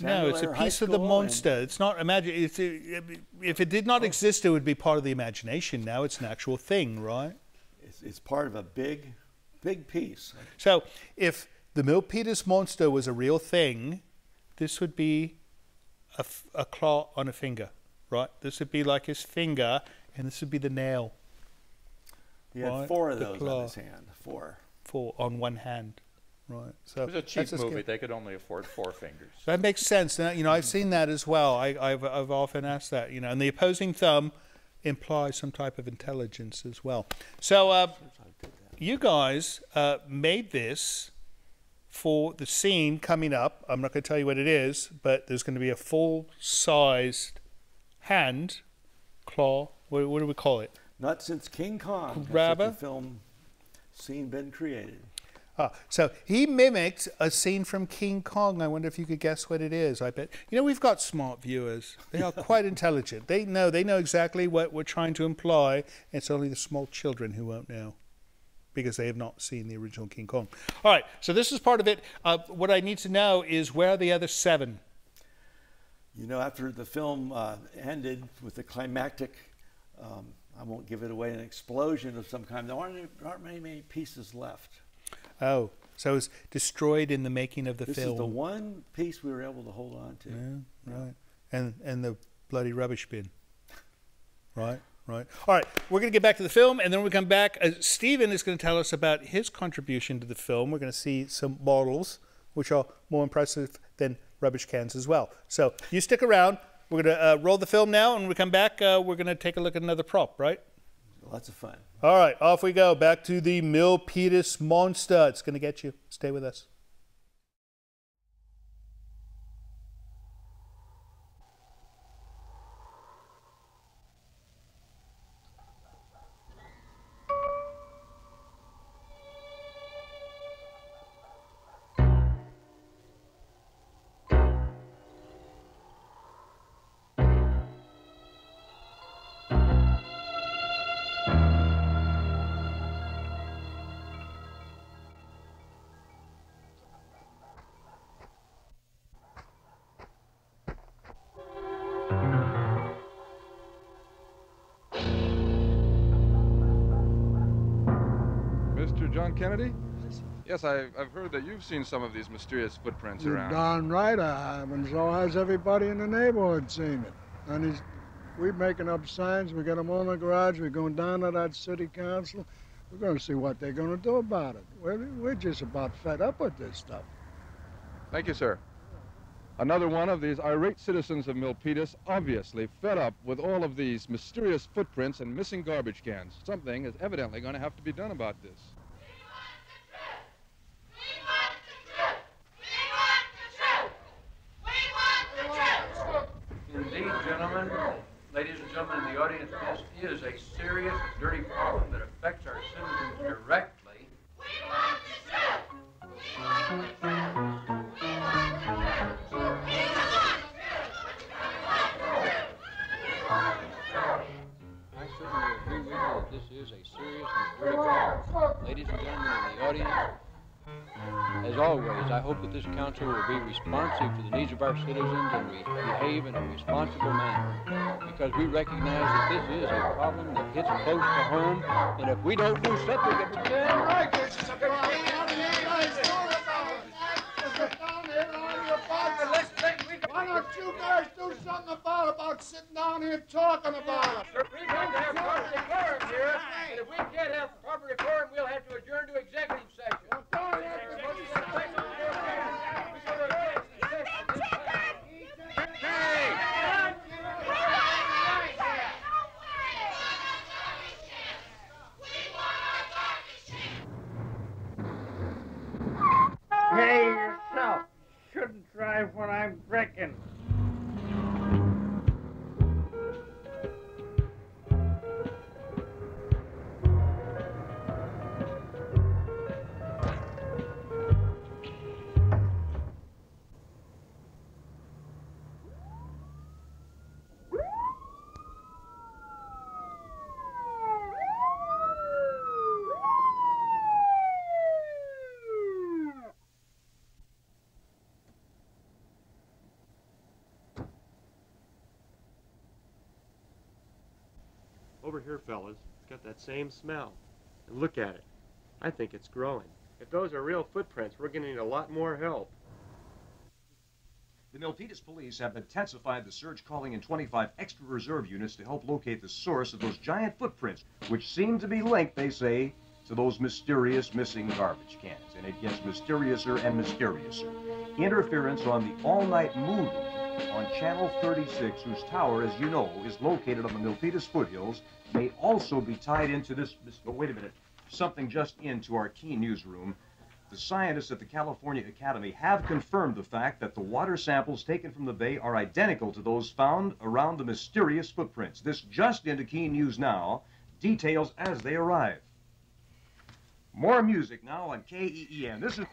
No, it's a piece of the monster. It's not imagine. It's a, if it did not oh. exist, it would be part of the imagination. Now it's an actual thing, right? It's, it's part of a big, big piece. So if the Milpitas monster was a real thing, this would be a, f- a claw on a finger, right? This would be like his finger, and this would be the nail. He had right? four of those on his hand. Four. Four on one hand, right? So It was a cheap that's movie. good- They could only afford four fingers. That makes sense. Now, you know, I've seen that as well. I, I've, I've often asked that. You know, and the opposing thumb implies some type of intelligence as well. So, uh, you guys uh, made this for the scene coming up. I'm not going to tell you what it is, but there's going to be a full-sized hand, claw. What, what do we call it? Not since King Kong has such Grabber? a film scene been created. Ah, so he mimicked a scene from King Kong. I wonder if you could guess what it is. I bet you know we've got smart viewers. They are quite [laughs] intelligent. They know they know exactly what we're trying to imply. It's only the small children who won't know because they have not seen the original King Kong. All right, so this is part of it. Uh, what I need to know is where are the other seven? You know, after the film uh, ended with the climactic, um, I won't give it away, an explosion of some kind, there aren't, aren't many, many pieces left. Oh, so it was destroyed in the making of the this film. is the one piece we were able to hold on to. Yeah, right. And and the bloody rubbish bin. Right, right. All right, we're going to get back to the film, and then when we come back, uh, Stephen is going to tell us about his contribution to the film. We're going to see some models, which are more impressive than rubbish cans as well. So you stick around. We're going to uh, roll the film now, and when we come back, uh, we're going to take a look at another prop, right? Lots of fun. All right, off we go. Back to the Milpitas monster. It's going to get you. Stay with us. Yes, I, I've heard that you've seen some of these mysterious footprints You're around. darn right I have, and so has everybody in the neighborhood seen it. And he's, we're making up signs, we got them on the garage, we're going down to that city council. We're going to see what they're going to do about it. We're, we're just about fed up with this stuff. Thank you, sir. Another one of these irate citizens of Milpitas, obviously fed up with all of these mysterious footprints and missing garbage cans. Something is evidently going to have to be done about this. Indeed, gentlemen, ladies and gentlemen in the audience, this is a serious, dirty problem that affects our citizens directly. We want to sell it. I certainly agree with you that this is a serious and dirty problem. Ladies and gentlemen in the audience, as always, I hope that this council will be responsive to the needs of our citizens and we behave in a responsible manner. Because we recognize that this is a problem that hits close to home, and if we don't do something, if we can, Why don't you guys do something about about sitting down here talking about it? We've got to have proper decorum here, and if we can't have proper decorum, we'll have to adjourn to executive that same smell. And look at it. I think it's growing. If those are real footprints, we're going to need a lot more help. The Milpitas police have intensified the search, calling in 25 extra reserve units to help locate the source of those giant footprints, which seem to be linked, they say, to those mysterious missing garbage cans. And it gets mysteriouser and mysteriouser. Interference on the all-night movie on Channel 36, whose tower, as you know, is located on the Milpitas foothills, may also be tied into this. oh, wait a minute. Something just into our key newsroom. The scientists at the California Academy have confirmed the fact that the water samples taken from the bay are identical to those found around the mysterious footprints. This just into Key News Now. Details as they arrive. More music now on KEEN. This is.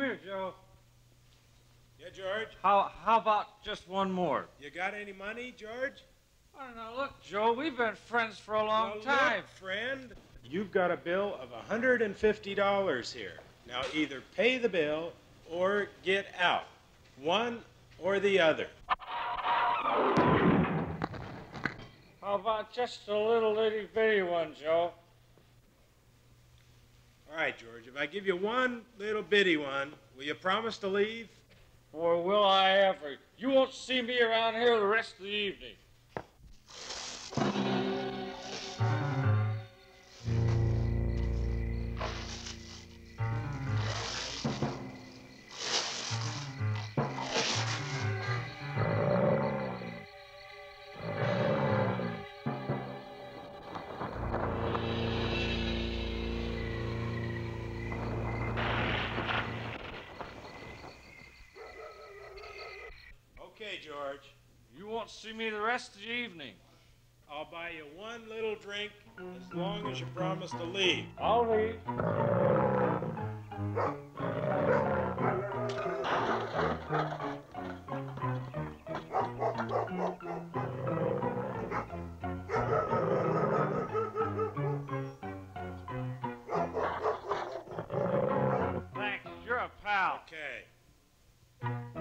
Come here, Joe. Yeah, George? How how about just one more? You got any money, George? I don't know. Look, Joe, we've been friends for a long Well, time. look, friend. You've got a bill of $150 here. Now, either pay the bill or get out. One or the other. How about just a little itty bitty one, Joe? All right, George, if I give you one little bitty one, will you promise to leave? Or will I ever. You won't see me around here the rest of the evening. See me the rest of the evening. I'll buy you one little drink as long as you promise to leave. I'll leave. Thanks. You're a pal. Okay.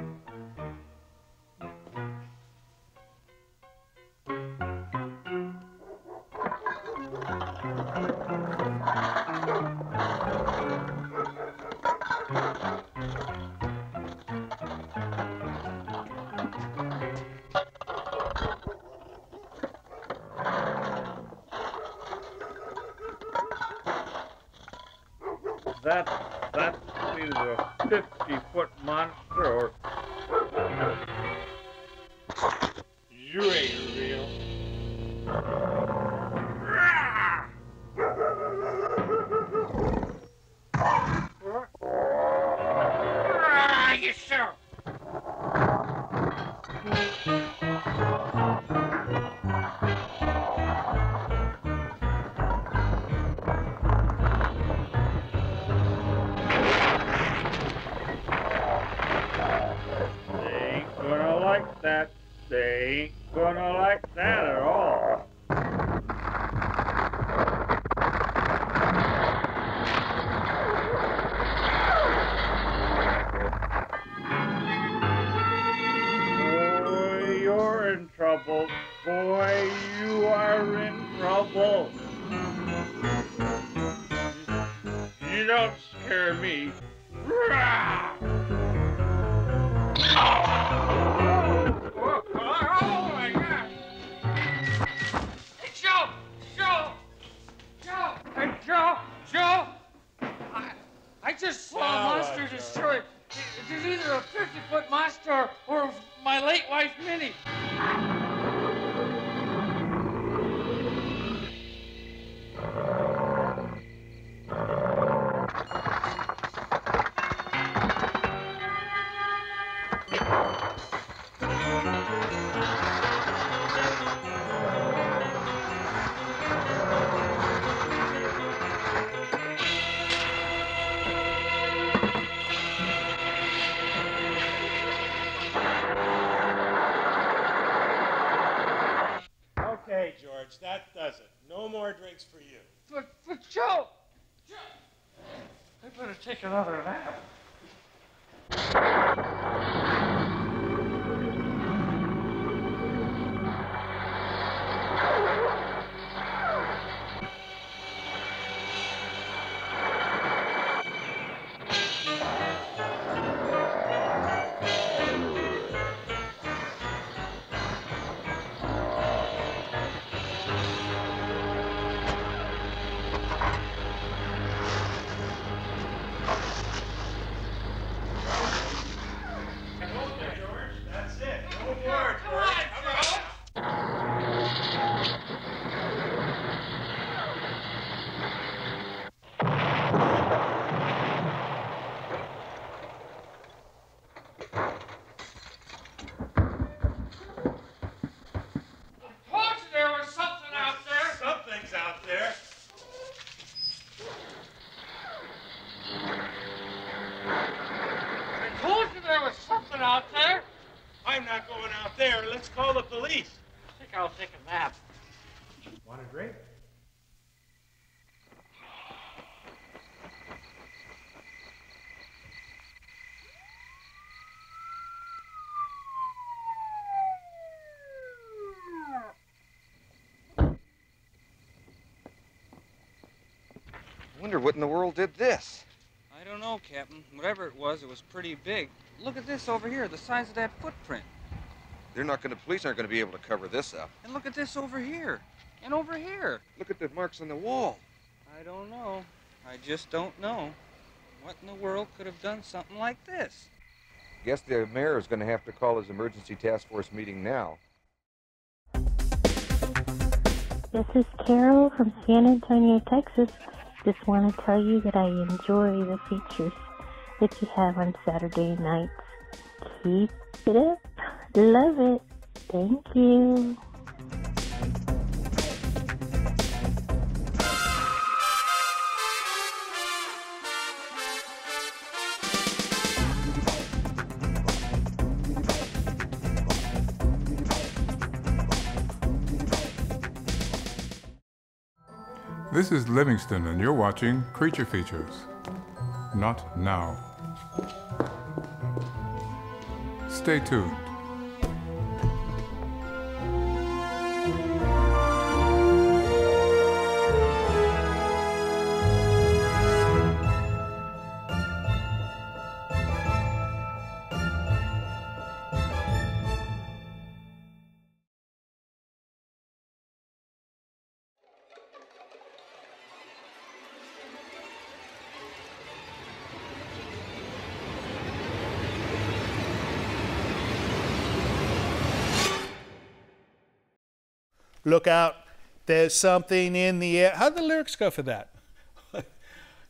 I wonder what in the world did this? I don't know, Captain. Whatever it was, it was pretty big. Look at this over here, the size of that footprint. They're not going to. Police aren't going to be able to cover this up. And look at this over here. And over here. Look at the marks on the wall. I don't know. I just don't know. What in the world could have done something like this? Guess the mayor is going to have to call his emergency task force meeting now. This is Carol from San Antonio, Texas. Just want to tell you that I enjoy the features that you have on Saturday nights. Keep it up. Love it. Thank you. This is Livingston, and you're watching Creature Features. Not now. Stay tuned. Look out, there's something in the air. How'd the lyrics go for that? [laughs]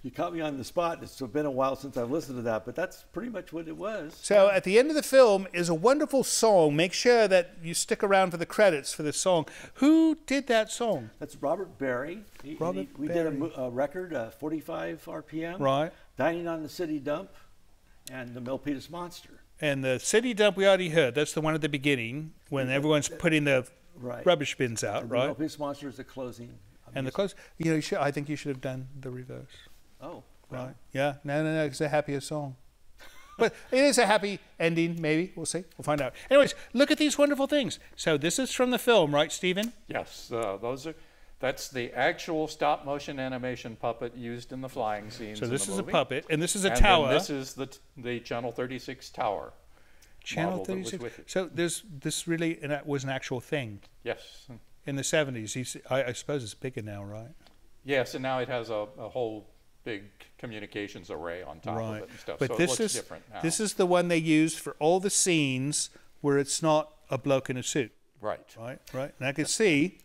You caught me on the spot. It's been a while since I've listened to that, but that's pretty much what it was. So at the end of the film is a wonderful song. Make sure that you stick around for the credits for this song. Who did that song? That's Robert Berry. He- Robert he- we did a, a record, uh, 45 RPM. Right. Dining on the City Dump and the Milpitas Monster. And the city dump we already heard. That's the one at the beginning when everyone's putting the Right. rubbish bins out, And right? The Milpitas Monster is the closing. And the close. You know, you should, I think you should have done the reverse. Oh, Right. Yeah. No, no, no. It's a happier song. but it is a happy ending, maybe. We'll see. We'll find out. Anyways, look at these wonderful things. So this is from the film, right, Stephen? Yes, uh, those are. That's the actual stop motion animation puppet used in the flying scenes. So in this the is a puppet, and this is a And then tower. this is the the Channel 36 tower. Channel was 36. So there's this really and that was an actual thing. Yes. In the 70s. He's, I, I suppose it's bigger now, right? Yes, and now it has a, a whole big communications array on top right. of it and stuff. But so this it looks is different now. this is the one they used for all the scenes where it's not a bloke in a suit. Right. Right. Right. And I can see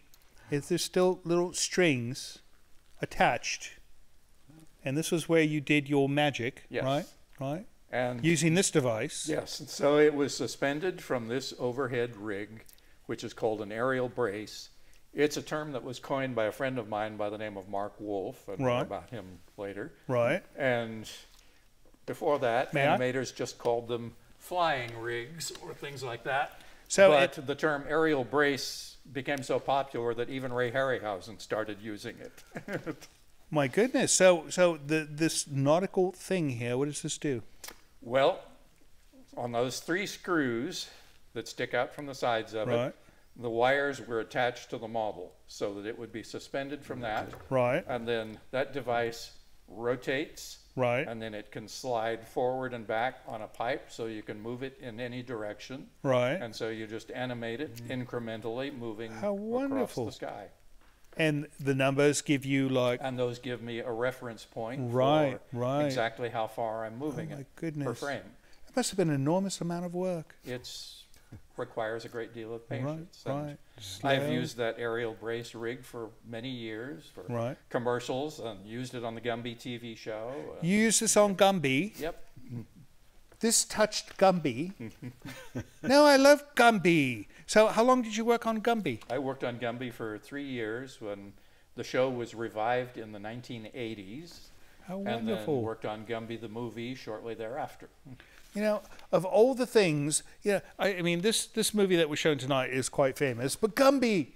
if there's still little strings attached. And this was where you did your magic, Yes. right? Right. And using this device. Yes, and so it was suspended from this overhead rig, which is called an aerial brace. It's a term that was coined by a friend of mine by the name of Mark Wolf, and Right. about him later. Right. And before that, May I? animators just called them flying rigs or things like that. So but the term aerial brace became so popular that even Ray Harryhausen started using it. [laughs] My goodness. So, so the this nautical thing here. What does this do? Well, on those three screws that stick out from the sides of Right. it, the wires were attached to the model so that it would be suspended from that. Right. And then that device rotates. Right. And then it can slide forward and back on a pipe so you can move it in any direction. Right. And so you just animate it mm-hmm. incrementally moving How wonderful. across the sky. And the numbers give you like And those give me a reference point Right, for right. exactly how far I'm moving Oh, my it per frame. It must have been an enormous amount of work. It's requires a great deal of patience. Right, right. I've used that aerial brace rig for many years for Right. commercials and used it on the Gumby TV show. You used this on Gumby. Yep. This touched Gumby. [laughs] no, I love Gumby. So, how long did you work on Gumby? I worked on Gumby for three years when the show was revived in the 1980s. How And then worked on Gumby the movie shortly thereafter. You know, of all the things, yeah, I, I mean, this this movie that we're showing tonight is quite famous, but Gumby.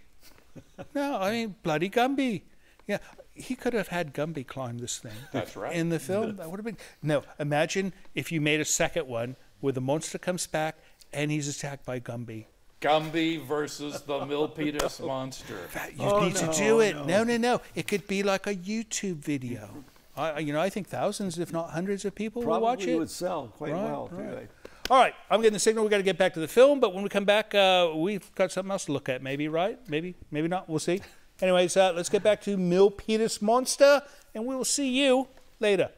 [laughs] no, I mean, bloody Gumby. Yeah, he could have had Gumby climb this thing. [laughs] That's right. In the film, that would have been. No, imagine if you made a second one where the monster comes back and he's attacked by Gumby. Gumby versus the Milpitas [laughs] monster. You need to do it. No. no, no, It could be like a YouTube video. I, I- you know, I think thousands, if not hundreds, of people will watch Probably it. would sell quite Right, well, too. right. All right, I'm getting the signal. We got to get back to the film, but when we come back, uh, we've got something else to look at. Maybe right? Maybe, maybe not. We'll see. Anyways, uh, let's get back to Milpitas Monster, and we will see you later.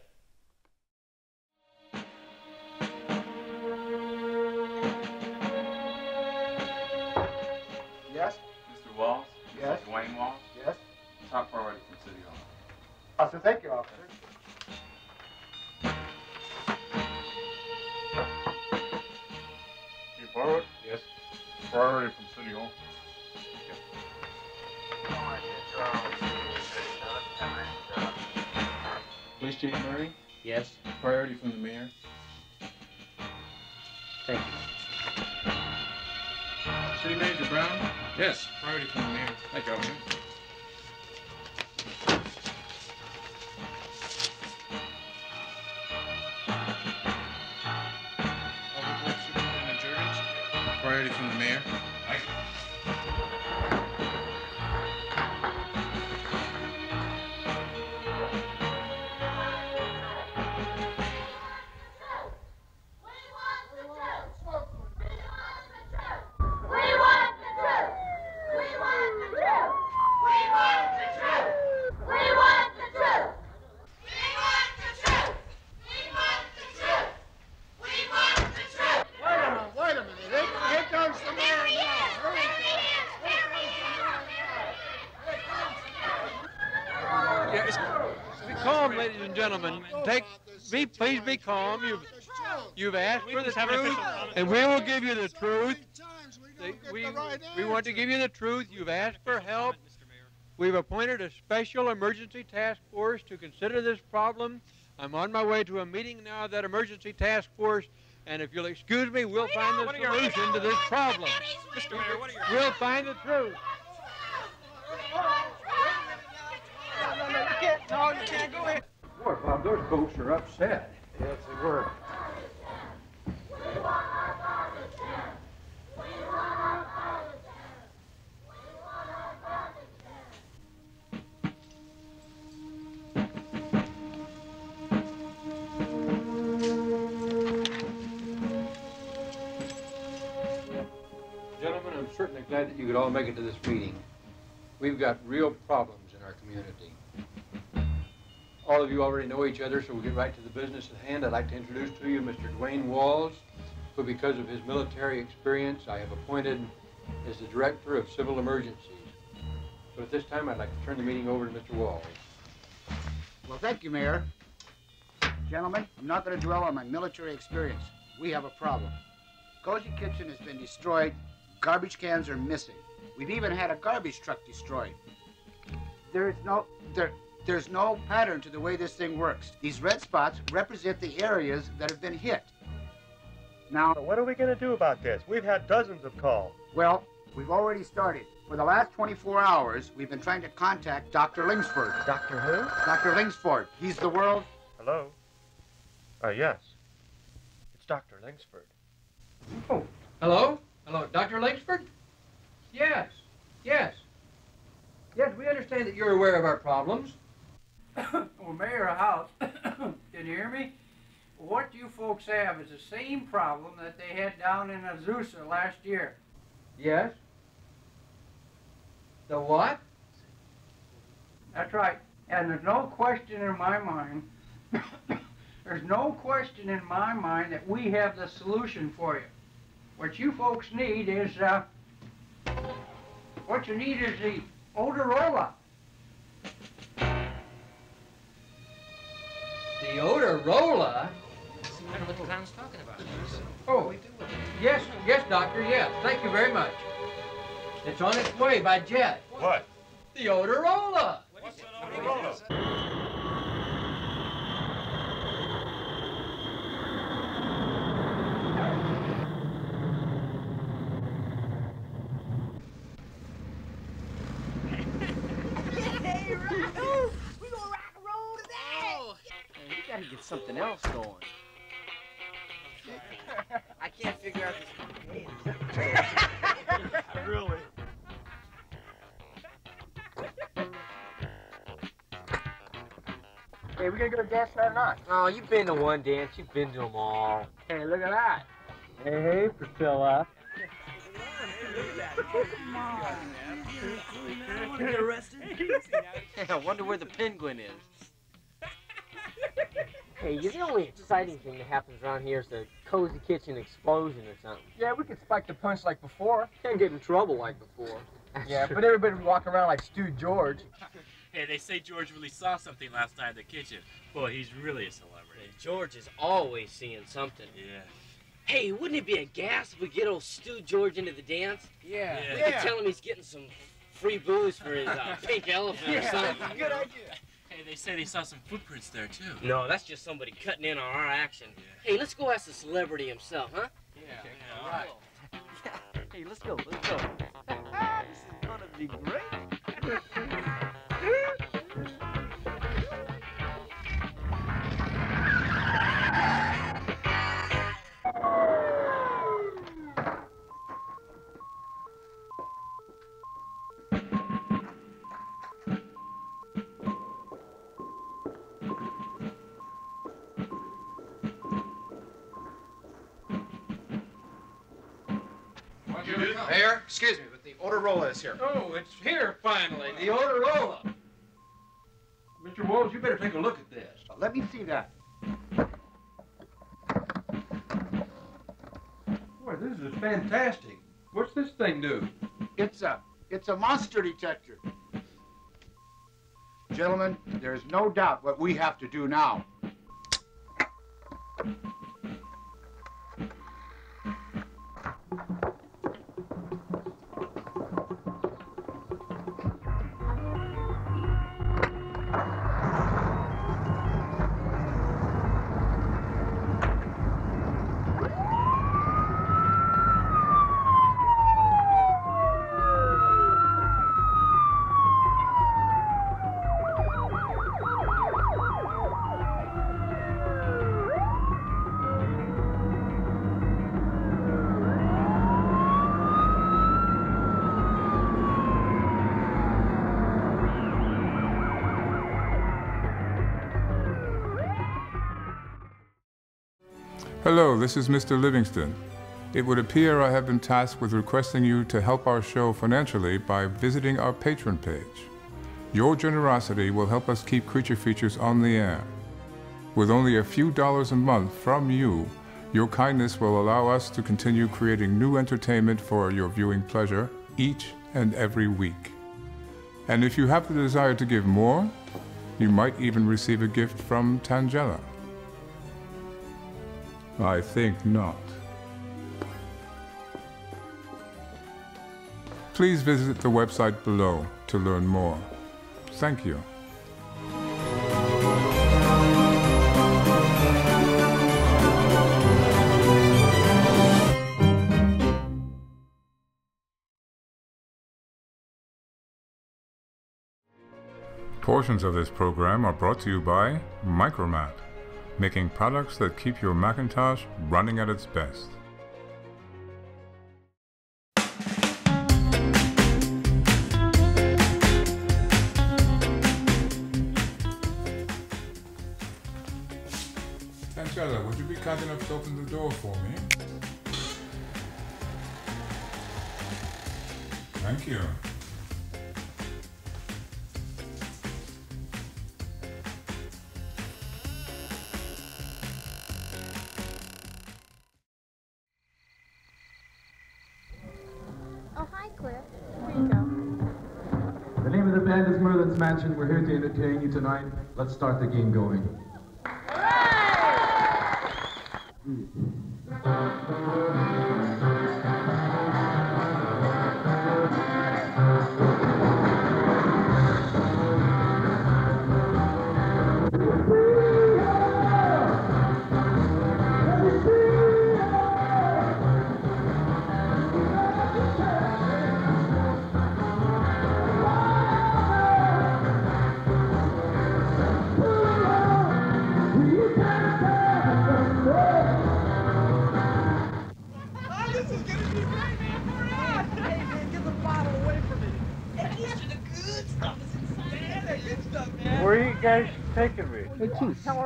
Yes? Mr. Walls? Yes? Mr. Dwayne Walls? Yes? Top priority from City Hall. Officer, thank you, officer. Chief Barwood? Yes. Priority from City Hall. Police Chief Murray? Yes? Priority from the mayor. Thank you. City Manager Brown? Yes. Priority from the mayor. Thank you, officer. Please be calm. You've, you've asked for the truth, and we will give you the truth. We, we want to give you the truth. You've asked for help. We've appointed a special emergency task force to consider this problem. I'm on my way to a meeting now of that emergency task force, and if you'll excuse me, we'll find the solution to this problem. Mr. Mayor, what are your... We'll find the truth. You can't, no, you can't go ahead. Boy, Bob, those folks are upset. Yes, they were. Gentlemen, I'm certainly glad that you could all make it to this meeting. We've got real problems in our community. All of you already know each other, so we'll get right to the business at hand. I'd like to introduce to you Mr. Dwayne Walls, who, because of his military experience, I have appointed as the Director of Civil Emergencies. So at this time, I'd like to turn the meeting over to Mr. Walls. Well, thank you, Mayor. Gentlemen, I'm not going to dwell on my military experience. We have a problem. Cozy Kitchen has been destroyed. Garbage cans are missing. We've even had a garbage truck destroyed. There's no there there's no pattern to the way this thing works. These red spots represent the areas that have been hit. Now, What are we going to do about this? We've had dozens of calls. well, we've already started. For the last 24 hours, we've been trying to contact Dr. Lingsford. Dr. Who? Dr. Lingsford. He's the world. Hello? Uh, yes. It's Dr. Lingsford. Oh, hello? Hello, Dr. Lakesford? Yes, yes. Yes, we understand that you're aware of our problems. [coughs] well, Mayor House, [coughs] can you hear me? What you folks have is the same problem that they had down in Azusa last year. Yes? The what? That's right. And there's no question in my mind, [coughs] there's no question in my mind that we have the solution for you. What you folks need is, uh, what you need is the Odorola. The Odorola? I don't know what the clown's talking about. Oh, yes, yes, Doctor, yes. Thank you very much. It's on its way by jet. What? The Odorola. We gotta get something else going. [laughs] I can't figure out this. game. [laughs] really? Hey, we gonna go to dance tonight or not? Oh, you've been to one dance. You've been to them all. Hey, look at that. Hey, hey, Priscilla. Get [laughs] arrested? I wonder where the penguin is. Hey, you're the only exciting thing that happens around here is the cozy kitchen explosion or something. Yeah, we could spike the punch like before. Can't get in trouble like before. Yeah, but everybody would walk around like Stu George. [laughs] Hey, they say George really saw something last night in the kitchen. Boy, he's really a celebrity. George is always seeing something. Yeah. Hey, wouldn't it be a gas if we get old Stu George into the dance? Yeah. We could tell him he's getting some free booze for his uh, pink elephant or Yeah, something. [laughs] good idea. Hey, they say they saw some footprints there, too. No, that's just somebody cutting in on our action. Hey, let's go ask the celebrity himself, huh? Yeah, yeah, all right. [laughs] Hey, let's go, let's go. [laughs] this is gonna be great. [laughs] Mayor, excuse me, but the Odorola is here. Oh, it's here finally, the Odorola. Mr. Wolves, you better take a look at this. Let me see that. Boy, this is fantastic. What's this thing do? It's a, it's a monster detector. Gentlemen, there's no doubt what we have to do now. This is Mr. Livingston. It would appear I have been tasked with requesting you to help our show financially by visiting our patron page. Your generosity will help us keep Creature Features on the air. With only a few dollars a month from you, your kindness will allow us to continue creating new entertainment for your viewing pleasure each and every week. And if you have the desire to give more, you might even receive a gift from Tangella. I think not. Please visit the website below to learn more. Thank you. Portions of this program are brought to you by Micromat making products that keep your Macintosh running at its best. Angela, would you be kind enough to open the door for me? Thank you. Let's start the game going. Hmm.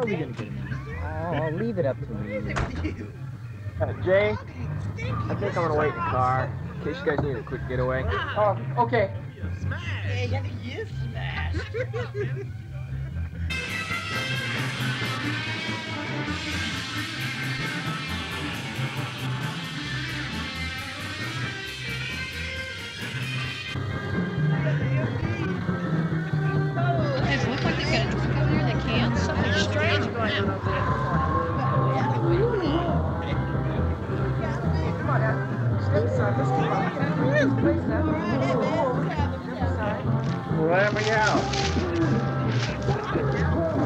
Are we gonna get him? Oh, leave it up to me. Uh, Jay? I think I'm gonna wait in the car in case you guys need a quick getaway. Oh, okay. Does [laughs] Let me out.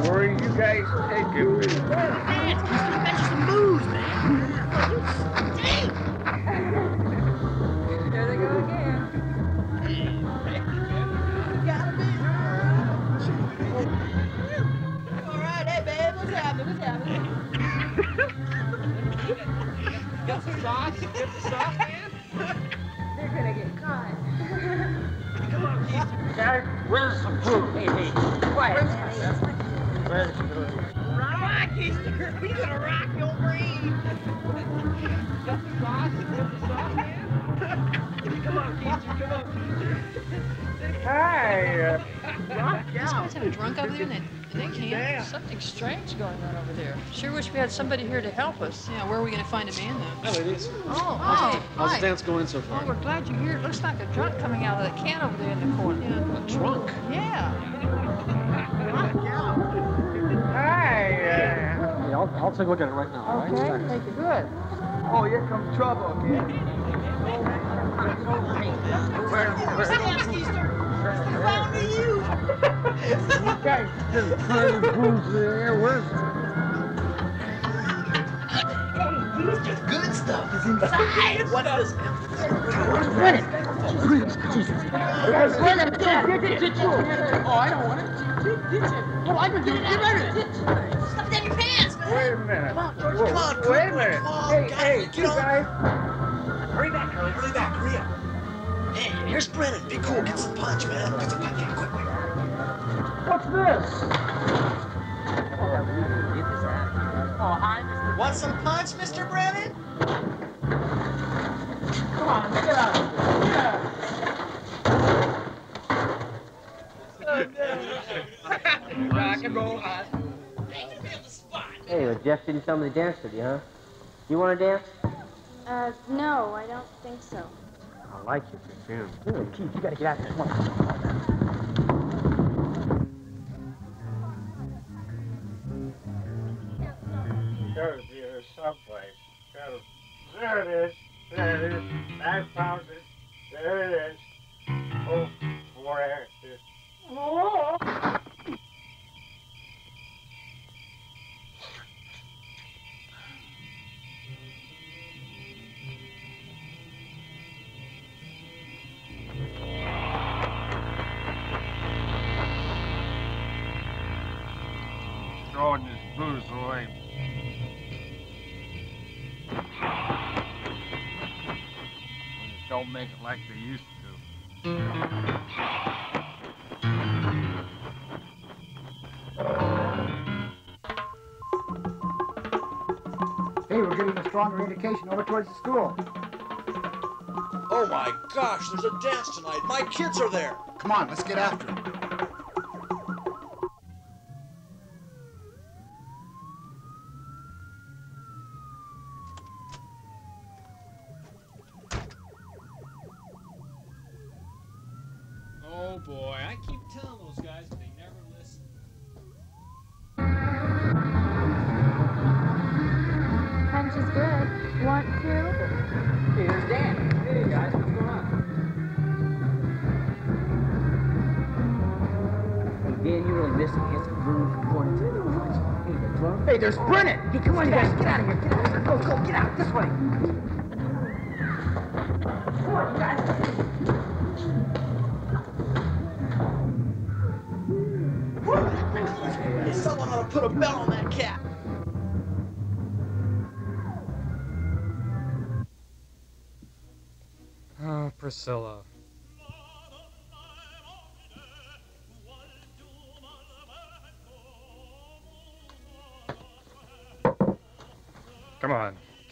Where are you guys taking me? Got some sauce? Get the sauce, man? They're gonna get caught. Come on, Keith. Guys, where's some food? Hey, hey, quiet. Where's the food? Rock, Easter! We gonna rock your brain! Got some sauce? Get the sauce, man? Come on, Easter, come on. Hey, uh, Rock These out. guys have a drunk over there in that, in that can. Something strange going on over there. Sure wish we had somebody here to help us. Yeah, where are we gonna find a man though? Hello, ladies. Oh, How's, hi. how's the dance going so far? Oh, we're glad you're here. It looks like a drunk coming out of that can over there in the corner. Yeah. A drunk? Yeah. [laughs] hey, uh, Yeah, I'll, I'll take a look at it right now, all right? Okay, thank you. Good. oh, here comes trouble again. [laughs] Where, Thanks, Guys just trying to prove the air. Where's Hey, good stuff is inside. What is Run it! Guys, run it! Oh, I don't want it. Well, I can do it. Get ready. Stuff down your pants, man. Wait a minute. Come on, George, come on. Wait a minute. Hey, hey, you guys. Hurry back. Hurry back. Hurry up. Hey, here's Brennan. Be cool. Get some punch, man. Get some punch. Yeah, quick, quick. What's this? Oh, hi, Mr. Want some punch, Mr. Brennan? Come on, get out of here. Get out. Rock and roll hot. Hey, well, Jeff didn't tell me to dance with you, huh? You want to dance? Uh, no, I don't think so. I like your perfume. Hey, Keith, you got to get out there. Come Gotta be there someplace. Gotta... There it is. There it is. I found it. There it is. Oh, where is throwing booze away. Don't make it like they used to. we're getting a stronger indication over towards the school. Oh my gosh, there's a dance tonight. My kids are there. Come on, let's get after it.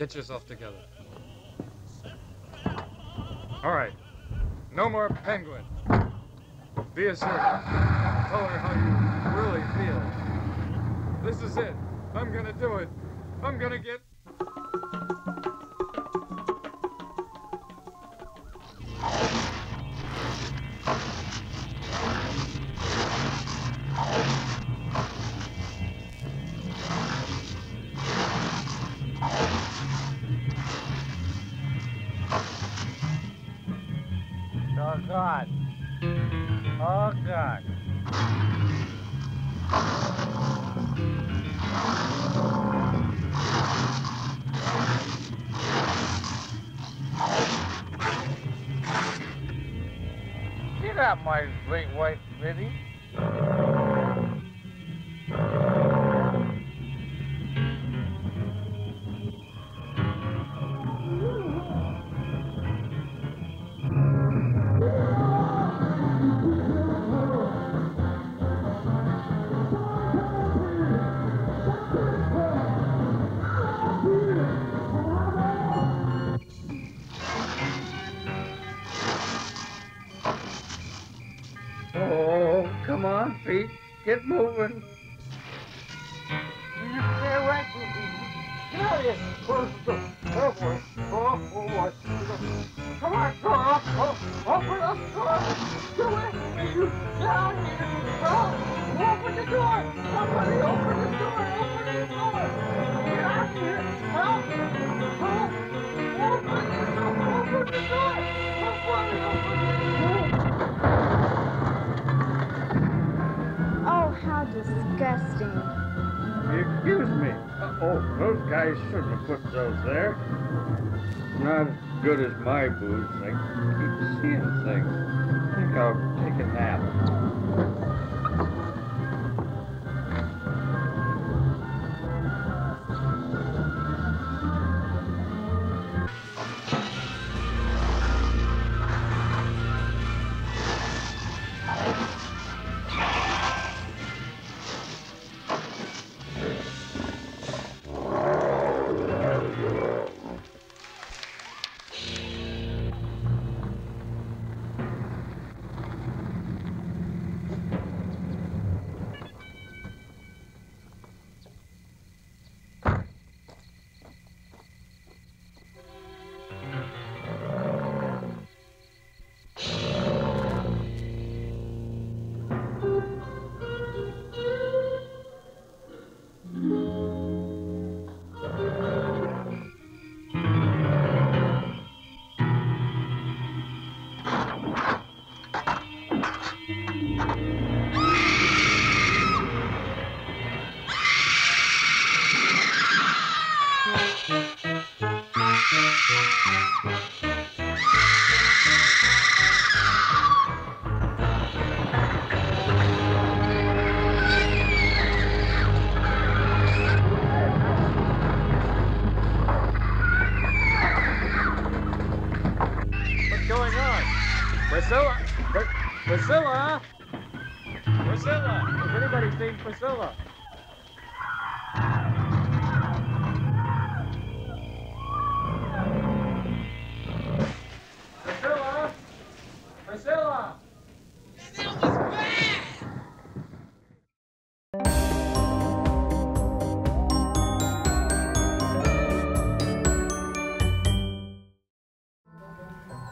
Get yourself together. All right. No more penguin. Be a sir. Tell her how you really feel. This is it. I'm gonna do it. I'm gonna get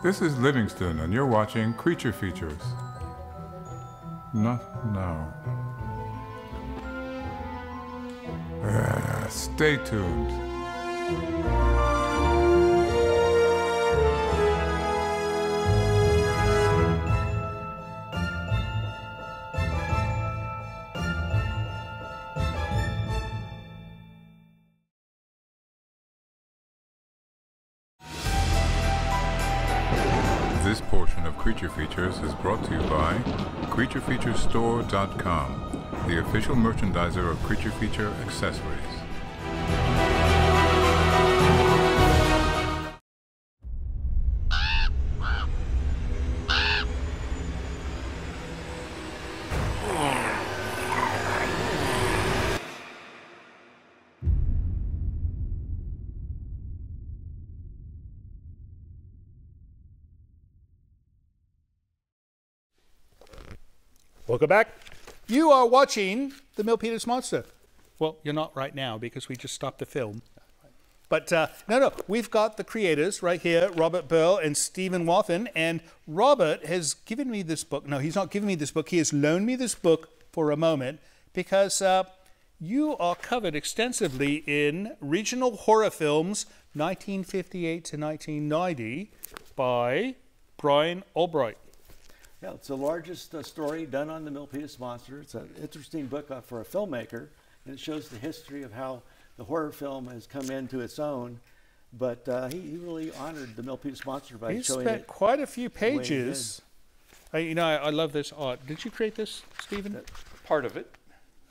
This is Livingston, and you're watching Creature Features. Not now. Ah, stay tuned. CreatureFeatureStore.com, the official merchandiser of Creature Feature accessories. Welcome back. You are watching The Milpitas Monster. Well, you're not right now because we just stopped the film. But uh, no, no, we've got the creators right here, Robert Burrill and Stephen Wathen. And Robert has given me this book. No, he's not given me this book. He has loaned me this book for a moment because uh, you are covered extensively in regional horror films 1958 to 1990 by Brian Albright. Yeah, it's the largest uh, story done on the Milpitas Monster. It's an interesting book uh, for a filmmaker, and it shows the history of how the horror film has come into its own. But uh, he, he really honored the Milpitas Monster by He showing spent it quite a few the way he pages. Uh, you know, I, I love this art. Did you create this, Stephen? Part of it.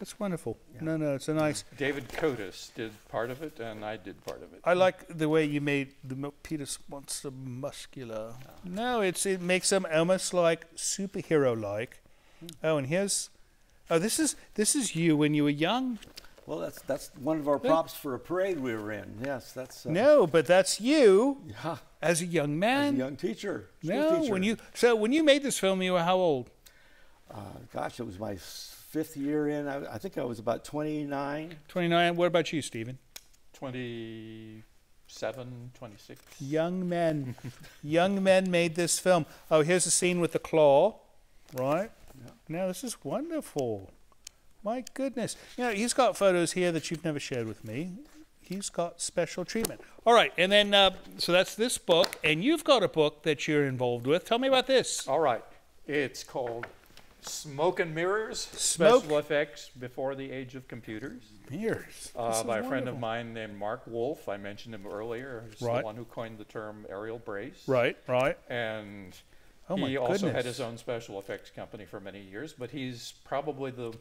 That's wonderful. No, no, it's a nice. [laughs] David Kottas did part of it, and I did part of it. I like the way you made the Milpitas monster muscular. No, it's it makes them almost like superhero-like. Oh, and here's, oh, this is this is you when you were young. Well, that's that's one of our props for a parade we were in. Yes, that's uh, No, but that's you Yeah. as a young man. as a young teacher. school no, teacher. when you so when you made this film, you were how old? uh, gosh, it was my s- fifth year in. I, I think I was about 29. Twenty nine. What about you, Stephen? 27, 26. Young men, [laughs] young men made this film. Oh, here's a scene with the claw, right? Now this is wonderful. My goodness. You know, he's got photos here that you've never shared with me. He's got special treatment. All right, and then uh, so that's this book, and you've got a book that you're involved with. Tell me about this. All right. It's called Smoke and Mirrors Smoke- Special Effects Before the Age of Computers. Mirrors. Uh, by a friend of mine named Mark Wolf. I mentioned him earlier. He's Right. the one who coined the term aerial brace. Right, right. And Oh my he also had his own special effects company for many years, but he's probably the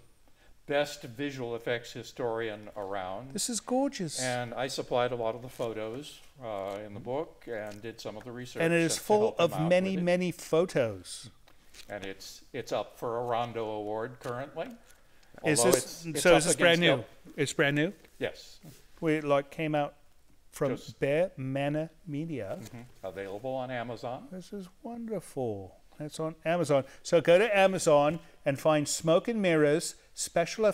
best visual effects historian around. This is gorgeous. And I supplied a lot of the photos uh, in the book and did some of the research. and it is full of many, many photos. And it's it's up for a Rondo Award currently. Is this it's- it's so? Is this brand new? It's brand new. Yes. We like came out from Just- Bear Manor Media. Mhm. Available on Amazon. This is wonderful. It's on Amazon. So go to Amazon and find Smoke and Mirrors Special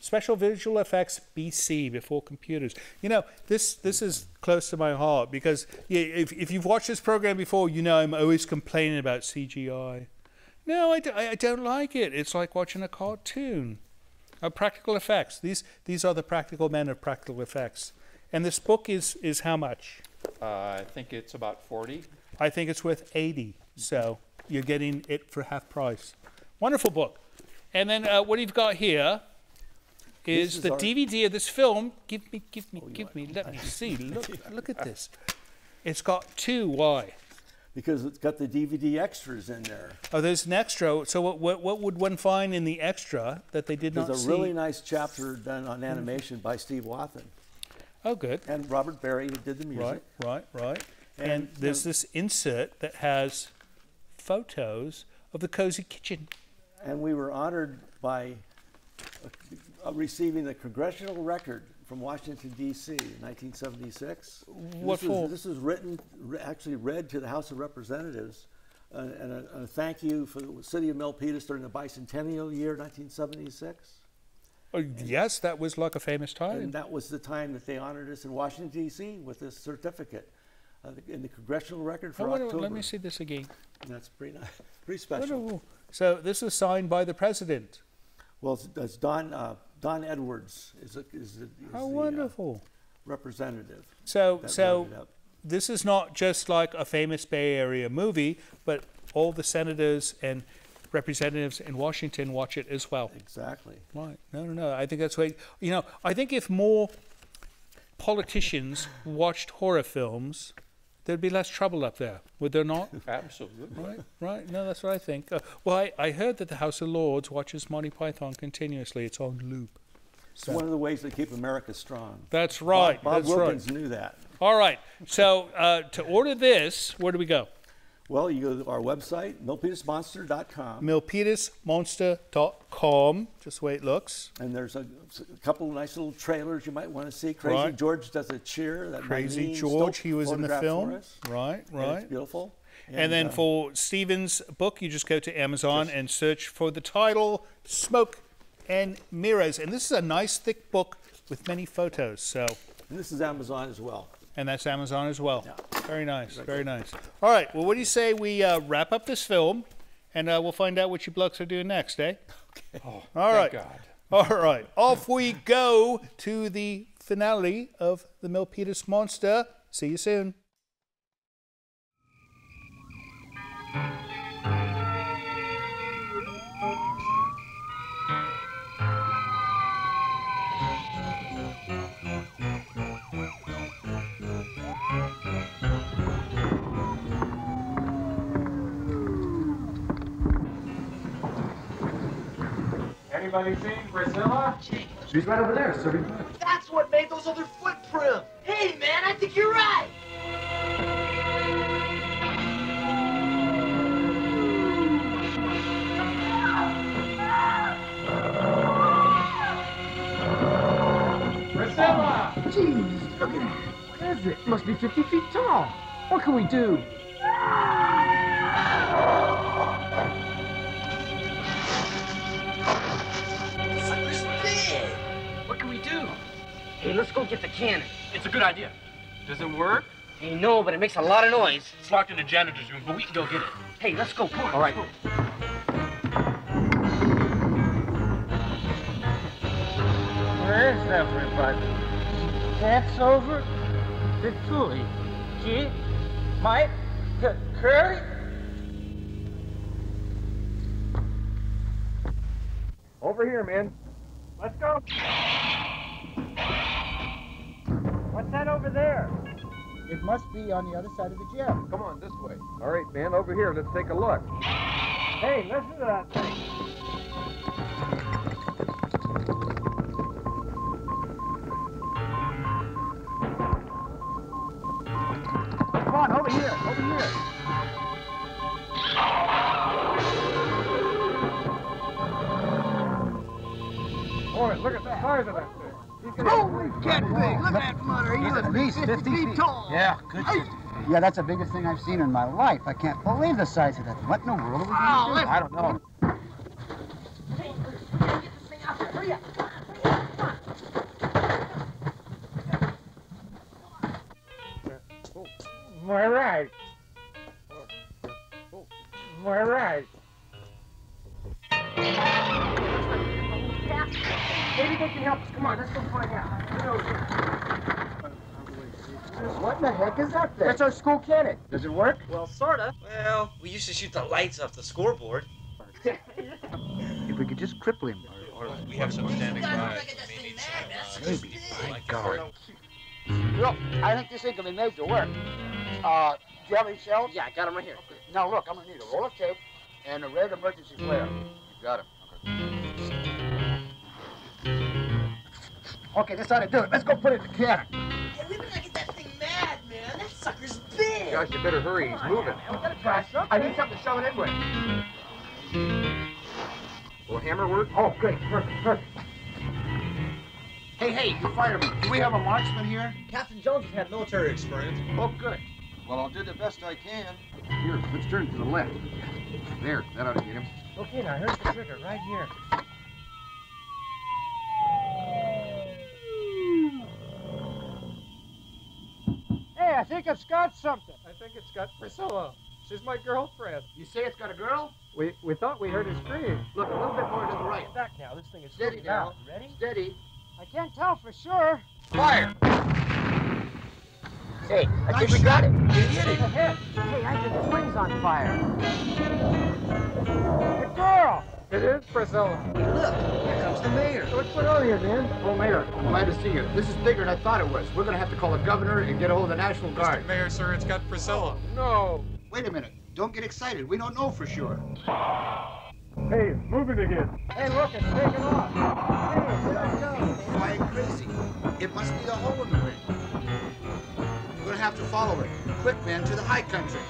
Special Visual Effects BC before computers. You know this this is close to my heart because yeah, if if you've watched this program before, you know I'm always complaining about CGI. No, I, don't like it. It's like watching a cartoon. Uh, practical effects. These these are the practical men of practical effects. And this book is is how much? Uh, I think it's about 40. I think it's worth 80. So you're getting it for half price. Wonderful book. And then uh, what you've got here is, is the DVD of this film. Give me, give me, give me. Let me see. Look, [laughs] look at this. It's got two. Why? Because it's got the DVD extras in there. Oh, there's an extra. So what, what, what would one find in the extra that they did There's not see? There's a really nice chapter done on animation by Steve Wathen. Oh, good. And Robert Barry, who did the music. Right, right, right. And, And, there's this insert that has photos of the Cozy Kitchen. And we were honored by uh, receiving the congressional record from Washington, D.C. in 1976. What this? Was, this was written, actually read to the House of Representatives. Uh, and a, a thank you for the city of Milpitas during the bicentennial year, 1976. Oh, yes, that was like a famous time. And that was the time that they honored us in Washington, D.C. with this certificate uh, in the congressional record for Oh, wait, October. let me see this again. That's pretty nice, [laughs] pretty special. So this was signed by the president. Well, it's, it's Don uh, Don Edwards is, a, is, the, is How the, uh, wonderful. representative. So, so wrote it up. this is not just like a famous Bay Area movie, but all the senators and representatives in Washington watch it as well. Exactly. Right. No, no, no. I think that's way. You know, I think if more politicians watched horror films, there'd be less trouble up there, would there not? [laughs] Absolutely. Right, right. No, that's what I think. Uh, well, I, I heard that the House of Lords watches Monty Python continuously. It's on loop. It's one of the ways they keep America strong. That's right. Bob, Bob that's right. Wilkins knew that. All right. So uh, to order this, where do we go? Well, you go to our website, milpitasmonster.com. milpitasmonster.com, just the way it looks. And there's a, a couple of nice little trailers you might want to see. Crazy Right. George does a cheer. That Crazy George, he was in the film. for. Right, And right. it's beautiful. And, then uh, for Stephen's book, you just go to Amazon and search for the title Smoke and Mirrors. And this is a nice thick book with many photos. So and this is Amazon as well. and that's Amazon as well. Very nice, very nice. All right, well, what do you say we uh, wrap up this film, and uh, we'll find out what you blokes are doing next, eh? Okay. All thank right. God. All right, off we go to the finale of the Milpitas Monster. See you soon. Anybody seen Priscilla? She's right over there, serving food. That's what made those other footprints. Hey, man, I think you're right. Priscilla! Jeez, look at it. What is it? Must be 50 feet tall. What can we do? Let's go get the cannon. It's a good idea. Does it work? Hey, no, but it makes a lot of noise. It's locked in the janitor's room, but we can go get it. Hey, let's go. Come on. All right. Go. Where is everybody? That's over? Victory. G? Mike? C- Curry? Over here, man. Let's go. What's that over there? It must be on the other side of the gym. Come on, this way. All right, man, over here. Let's take a look. Hey, listen to that thing. Come on, over here, over here. Boy, look at the size of that thing. He's gonna- Oh, Holy catfish! Look at that mother. He's, He's at least 50 feet. tall. Yeah, good. Yeah, that's the biggest thing I've seen in my life. I can't believe the size of that. What in the world are we Oh, going to do? let's- I don't know. My right. My right. Maybe they can help us. Come on, let's go find out. Get over here. What in the heck is that thing? That's our school cannon. Does it work? Well, sorta. Well, we used to shoot the lights off the scoreboard. If we could just cripple him. Or, We have some standing by. maybe. My God. Look, I think this ain't gonna be made to work. Uh, do you have any shells? Yeah, I got 'em right here. Now look, I'm gonna need a roll of tape and a red emergency flare. You got it. Okay, this ought to do it. Let's go put it in the cannon. Hey, we better get that thing mad, man. That sucker's big. Gosh, you better hurry. He's moving. Man, we gotta try. I need something to shove it in with. Will hammer work? Oh, great. Perfect, perfect. Hey, hey, you fireman. Do we have a marksman here? Captain Jones has had military experience. Oh, good. Well, I'll do the best I can. Here, let's turn to the left. There, that ought to get him. Okay, now here's the trigger right here. Hey, I think it's got something. I think it's got Priscilla. She's my girlfriend. You say it's got a girl? We we thought we heard her scream. Look, a little bit more to the right. Back now. This thing is Steady now. down. Ready? Steady. I can't tell for sure. Fire! Hey, I think we got it. You hit it. Hey, I think the swing's on fire. The girl. It is Priscilla. Look, here comes the mayor. What's going on here, man? Oh, Mayor, glad to see you. This is bigger than I thought it was. We're going to have to call the governor and get a hold of the National Guard. Mr. Mayor, sir, it's got Priscilla. No. Wait a minute. Don't get excited. We don't know for sure. Hey, it's moving again. Hey, look, it's taking off. Hey, where'd it go? Flying crazy. It must be the hole in the ring. We're going to have to follow it. Quick, man, to the high country.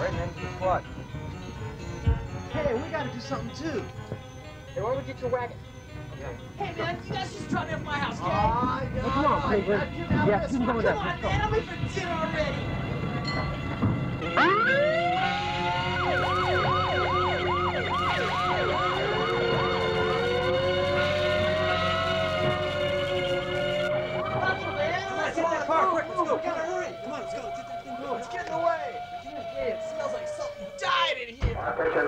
Right, man. What? Hey, we gotta do something too. Hey, why don't we get your wagon? Hey, man, you guys just drop me off my house, okay? Ah, Hey, come on, Cleveland. Yeah, you can go Come on, Let's go. man, I'm ready for dinner already. Let's get that car, quick, let's go. This is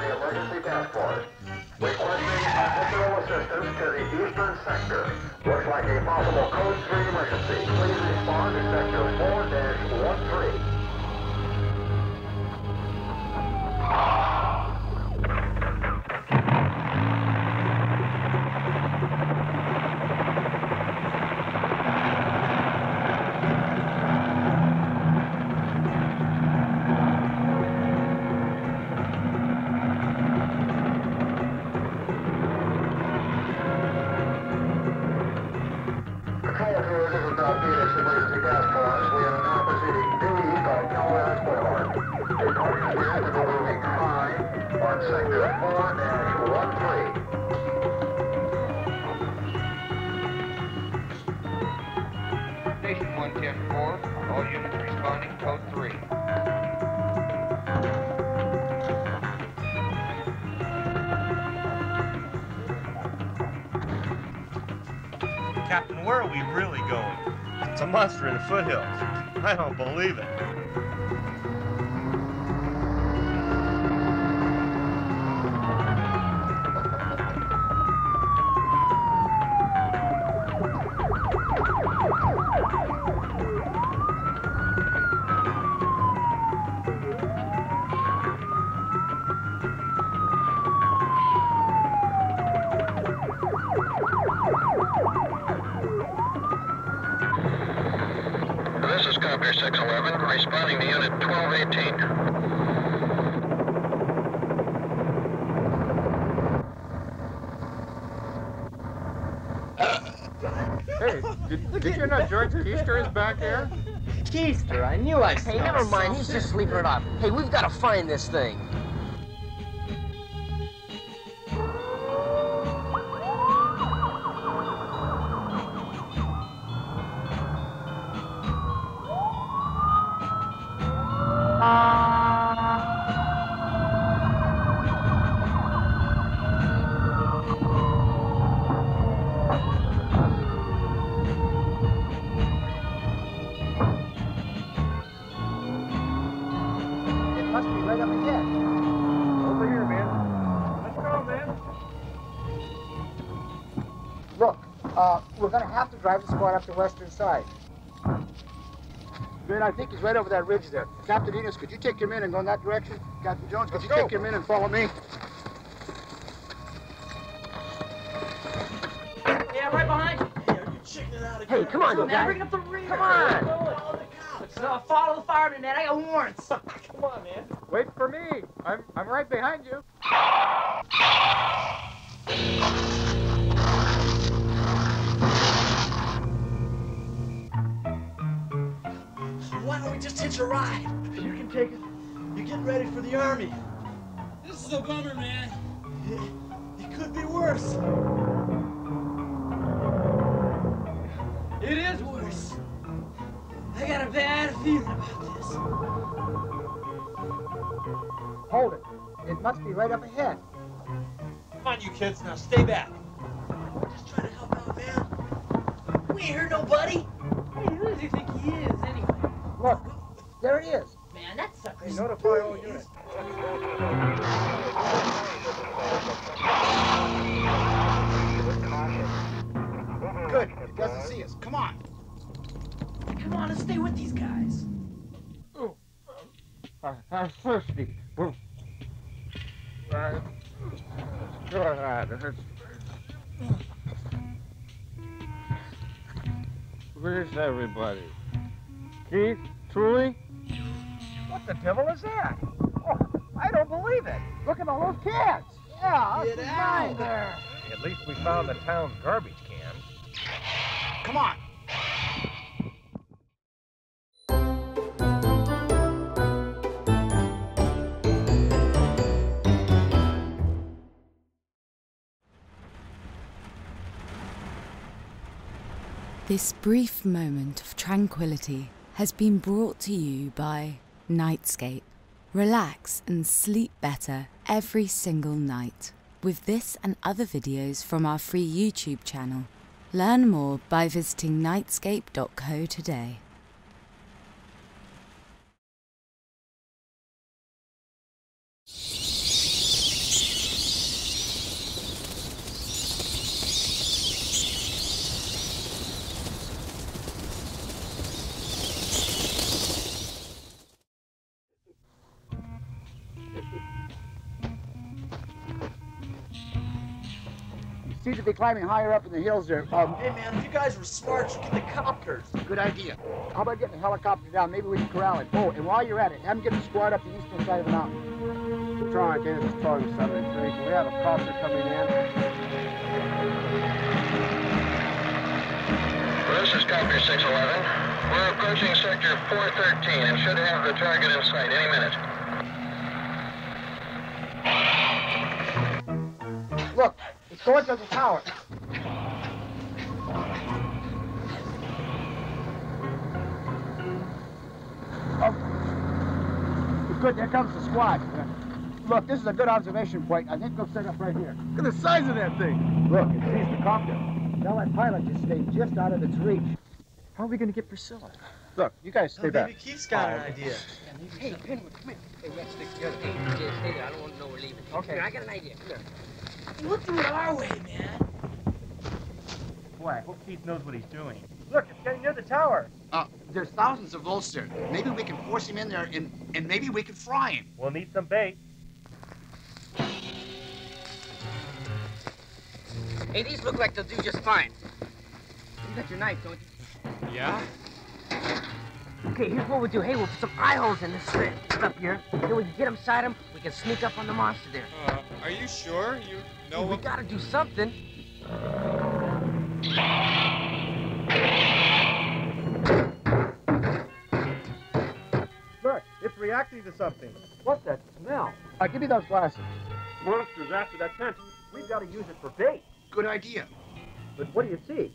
the emergency task force. Requesting additional assistance to the eastern sector. Looks like a possible code 3 emergency. Please respond to sector 4-13. In the foothills. I don't believe it. Hey, never mind. He's just sleeping it off. Hey, we've got to find this thing. Uh, we're gonna have to drive the squad up the western side. Man, I think he's right over that ridge there. Captain Enos, could you take your men and go in that direction? Captain Jones, could you take your men and follow me? Yeah, right behind you. Hey, you checking it out again? Hey, come on, man. guys. Bring up the rear. Come on. Follow the cops. Uh, follow the fireman, man. I got warrants. [laughs] come on, man. Wait for me. I'm I'm right behind you. Just hitch a ride? You can take it. You're getting ready for the army. This is is a bummer, man. It could be worse. It is worse. I got a bad feeling about this. Hold it. It must be right up ahead. Come on, you kids, now stay back. We're just trying to help out, man. We ain't hurt nobody. Hey, who does he think he is, anyway? Look, there it is. Man, that sucker's... notify all units. Good. It doesn't see us. Come on. Come on, let's stay with these guys. I, I'm thirsty. Well, uh, go ahead. Where's everybody? Keith? Truly? What the devil is that? Oh, I don't believe it. Look at all those cans. Yeah, Get that's out. mine there. At least we found the town's garbage can. Come on. This brief moment of tranquility has been brought to you by Nightscape. Relax and sleep better every single night with this and other videos from our free YouTube channel. Learn more by visiting nightscape.co today. Seem to be climbing higher up in the hills there. Um, Hey, man, if you guys were smart, you get the copters. good idea. How about getting the helicopter down? Maybe we can corral it. Oh, and while you're at it, have them get the squad up the eastern side of the mountain. We're trying to get this tongue 73. Can we have a copter coming in? This is Copter 611. We're approaching sector 413 and should have the target in sight any minute. Look, it's going to the tower. Oh. Good, there comes the squad. Uh, Look, this is a good observation point. I think we'll set up right here. Look at the size of that thing. Look, it sees the copter. Tell that pilot just stay just out of its reach. How are we going to get Priscilla? Look, you guys stay Oh, back. maybe Keith's got an idea. Hey, Penwood, come here. Hey, let's stick together. Hey, yeah, stay there. I don't want to know we're leaving. Okay. Here, I got an idea. Come here. We'll do it our way, man. Boy, I hope Keith knows what he's doing. Look, it's getting near the tower. Uh, there's thousands of volts there. Maybe we can force him in there and, and maybe we can fry him. We'll need some bait. Hey, these look like they'll do just fine. You got your knife, don't you? Yeah? Okay, here's what we'll do. Hey, we'll put some eye holes in this strip up here. Then we can get inside them. We can sneak up on the monster there. Uh, are you sure? You know we gotta do something. Look, it's reacting to something. What's that smell? Uh, give me those glasses. Monsters after that tent. We've got to use it for bait. Good idea. But what do you see?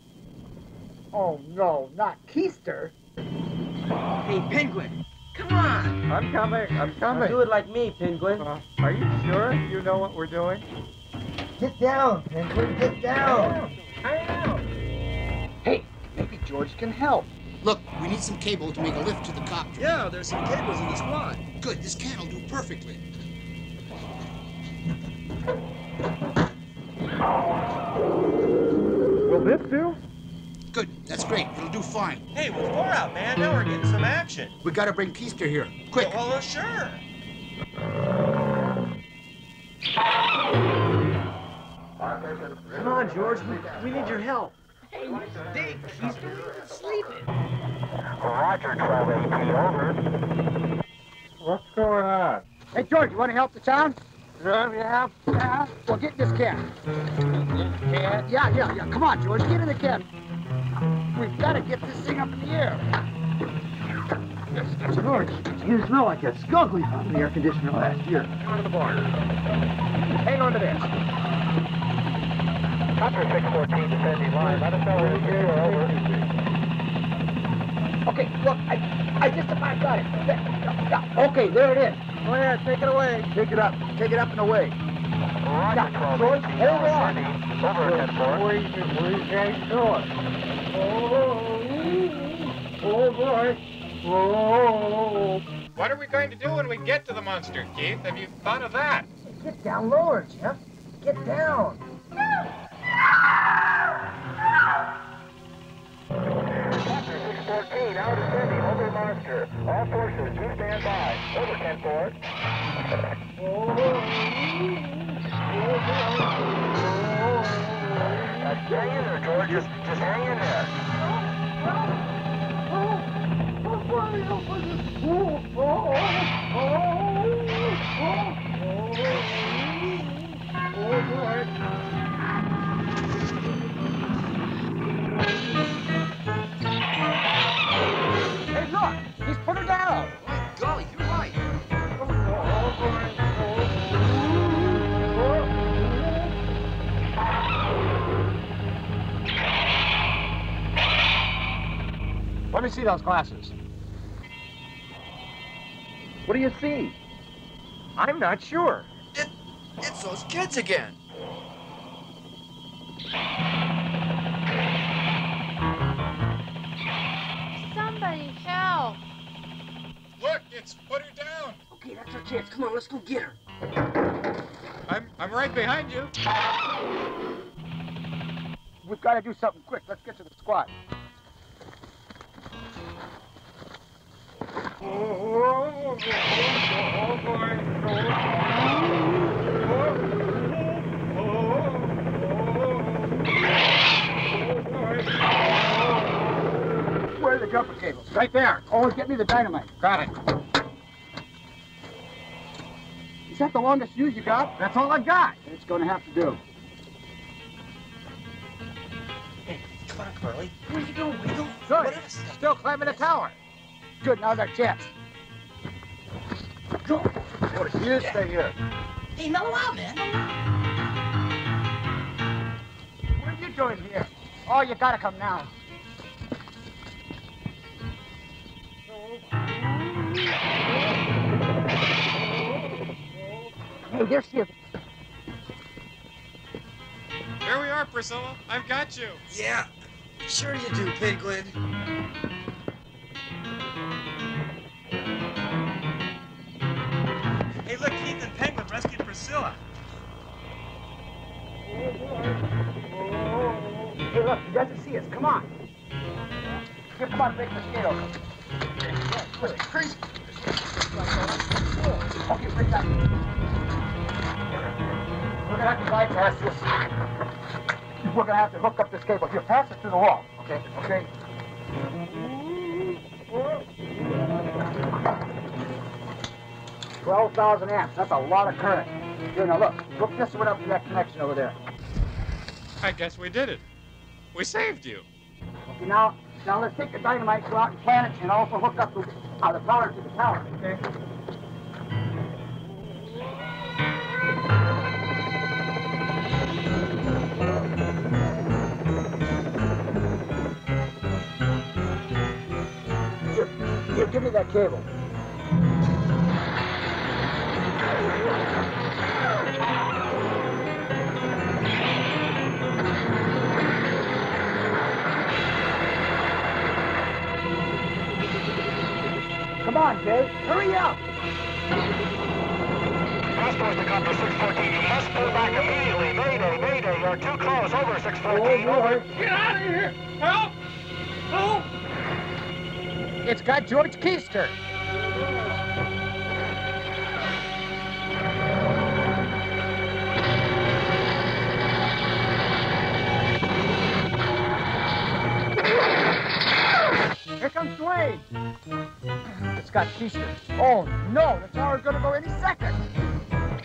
Oh, no, not Keister. Hey, Penguin, come on. I'm coming. I'm coming. Do it like me, Penguin. Uh, are you sure you know what we're doing? Get down, Penguin, get down. Hey, maybe George can help. Look, we need some cable to make a lift to the copter. Yeah, there's some cables in this squad. Good, this can will do perfectly. Will this do? Good, that's great. It'll do fine. Hey, we're four out, man, now we're getting some action. We gotta bring Keister here. Quick. Well, uh, sure. Come on, George. We, we need your help. Hey, Dick, he's sleeping. Roger, 12 AP, over. What's going on? Hey, George, you want to help the town? Yeah, yeah. Yeah. Well, get in this cab. Yeah, yeah, yeah. Come on, George, get in the cab. We've got to get this thing up in the air. George, you smell like a skunk we found in the air conditioner last year. Come on to the bar. Hang on to this. Copter 614 descending line. Let us know when it's here. Over. Okay, look, I, I just about got it. Okay, there it is. Go ahead, take it away. Take it up. Take it up and away. Roger, 12 George, hold on. Over at 10 Where you, where you guys going? Oh, oh, oh boy. Oh. What are we going to do when we get to the monster, Keith? Have you thought of that? Get down lower, Jeff. Get down. Copter 614 now descending over monster. All forces, do stand by. Over 10 4. Hang in there, George. Just, just hang in there. Hey, look. He's put her down. Let me see those glasses. What do you see? I'm not sure. It, It's those kids again. Somebody help. Look, it's put her down. Okay, that's our chance. Come on, let's go get her. I'm, I'm right behind you. We've got to do something quick. Let's get to the squad. Where the jumper cables? Right there. Oh, get me the dynamite. Got it. Is that the longest fuse you got? That's all I got. It's going to have to do. Come on, Curly. Where you going, Wiggle? Good. Still climbing the tower. Good, now's our chance. Go. Uh, you stay here. Hey, mellow out, man. What are you doing here? Oh, you gotta come now. Hey, there's Skip. Here we are, Priscilla. I've got you. Yeah, sure you do, Piglet. Hey, look, Keith and Penguin rescued Priscilla. Hey, look, he doesn't see us. Come on. Come on, scale. Push it, crazy. Okay, break that. We're gonna have to bypass this. We're gonna have to hook up this cable. Here, pass it through the wall. Okay, okay. Twelve thousand amps. That's a lot of current. Here, now look. Hook this one up to that connection over there. I guess we did it. We saved you. Okay, now, now let's take the dynamite, go out and plant it, and also hook up the, uh, the power to the tower, okay? Here, here, give me that cable. Come on, Jay, hurry up! Copter 614. You must pull back immediately. Mayday, mayday. You're too close. Over 614. Over. Get out of here! Help! Help! It's got George Keister. Here comes Dwayne. It's got Keister. Oh, no, the tower's gonna go any second.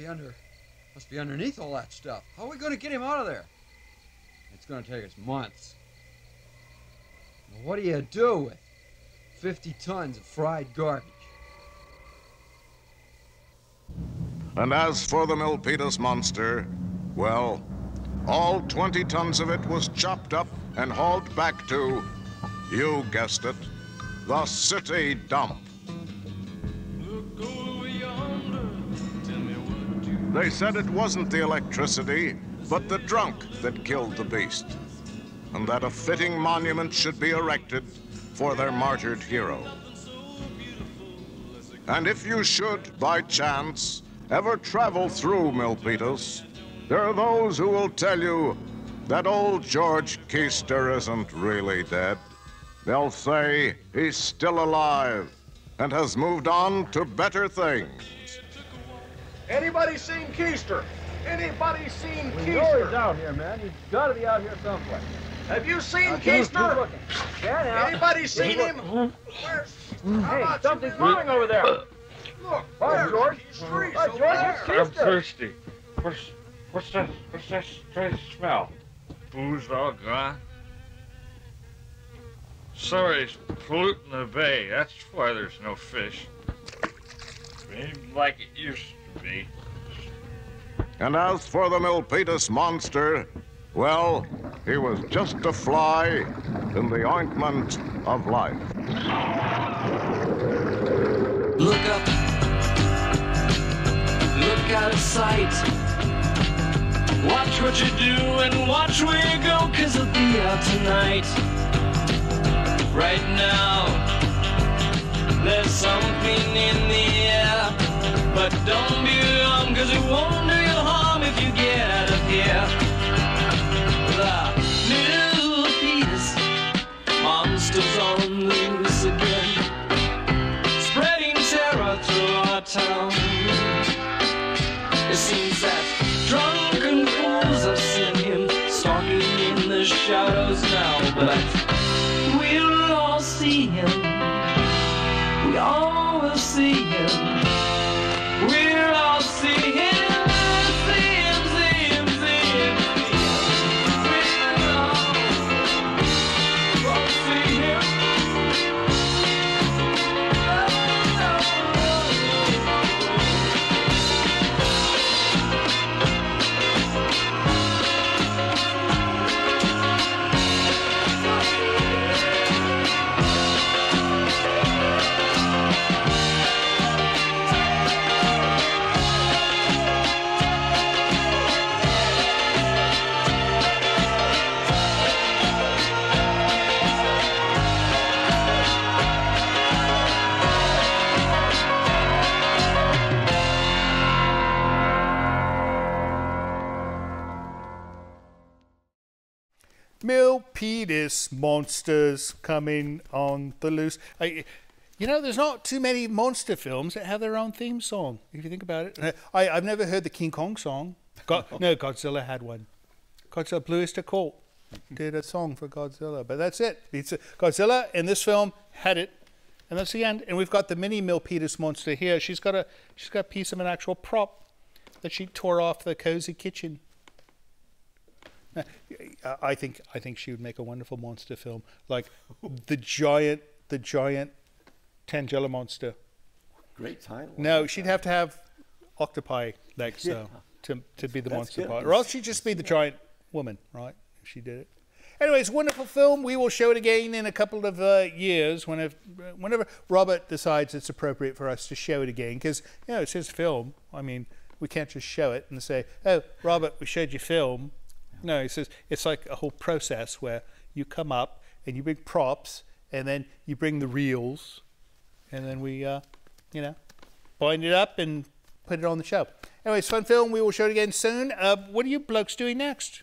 be under must be underneath all that stuff. How are we gonna get him out of there? It's gonna take us months. What do you do with 50 tons of fried garbage? And as for the Milpitas monster, well, all 20 tons of it was chopped up and hauled back to, you guessed it, the city dump. They said it wasn't the electricity, but the drunk that killed the beast, and that a fitting monument should be erected for their martyred hero. And if you should, by chance, ever travel through Milpitas, there are those who will tell you that old George Keister isn't really dead. They'll say he's still alive and has moved on to better things. Anybody seen Keister? Anybody seen We Keister? know he's out here, man. He's got to be out here someplace. Have you seen Now, Joe's- Keister? looking? Yeah, now. Anybody Who's seen him? looking? Where's, Hey, something's wrong over there. Look, Hi, there, George. streets Hi, George, there. it's I'm thirsty. What's what's that? What's that strange smell? Booze all gone. Somebody's polluting the bay. That's why there's no fish. Ain't like it used to be. And as for the Milpitas monster, well, he was just a fly in the ointment of life. Look up. Look out of sight. Watch what you do and watch where you go, cause it'll be out tonight. Right now, there's something in the air. But don't be alarmed, cause it won't do you harm if you get out of here. The new Peters, monsters on loose again spreading terror through our town. It seems that drunken fools have seen him stalking in the shadows now, but we'll all see him. We all will see Milpitas monsters coming on the loose. I, you know, there's not too many monster films that have their own theme song. If you think about it, I, I've never heard the King Kong song. God, no, Godzilla had one. Godzilla Blue Öyster Cult did a song for Godzilla, but that's it. It's Godzilla in this film had it, and that's the end. And we've got the mini Milpitas monster here. She's got a she's got a piece of an actual prop that she tore off the cozy kitchen. I- I think I think she would make a wonderful monster film, like the giant the giant Tangella monster. Great title. No, she'd have to have octopi legs Yeah. though to to be the That's monster good. part, or else she'd just be the giant woman, right? If she did it. Anyways, wonderful film. We will show it again in a couple of uh, years whenever, whenever Robert decides it's appropriate for us to show it again, because you know it's his film. I mean, we can't just show it and say, "Oh, Robert, we showed you film." No, he says it's like a whole process where you come up and you bring props, and then you bring the reels, and then we, uh, you know, bind it up and put it on the show. Anyways, fun film. We will show it again soon. Uh, what are you blokes doing next?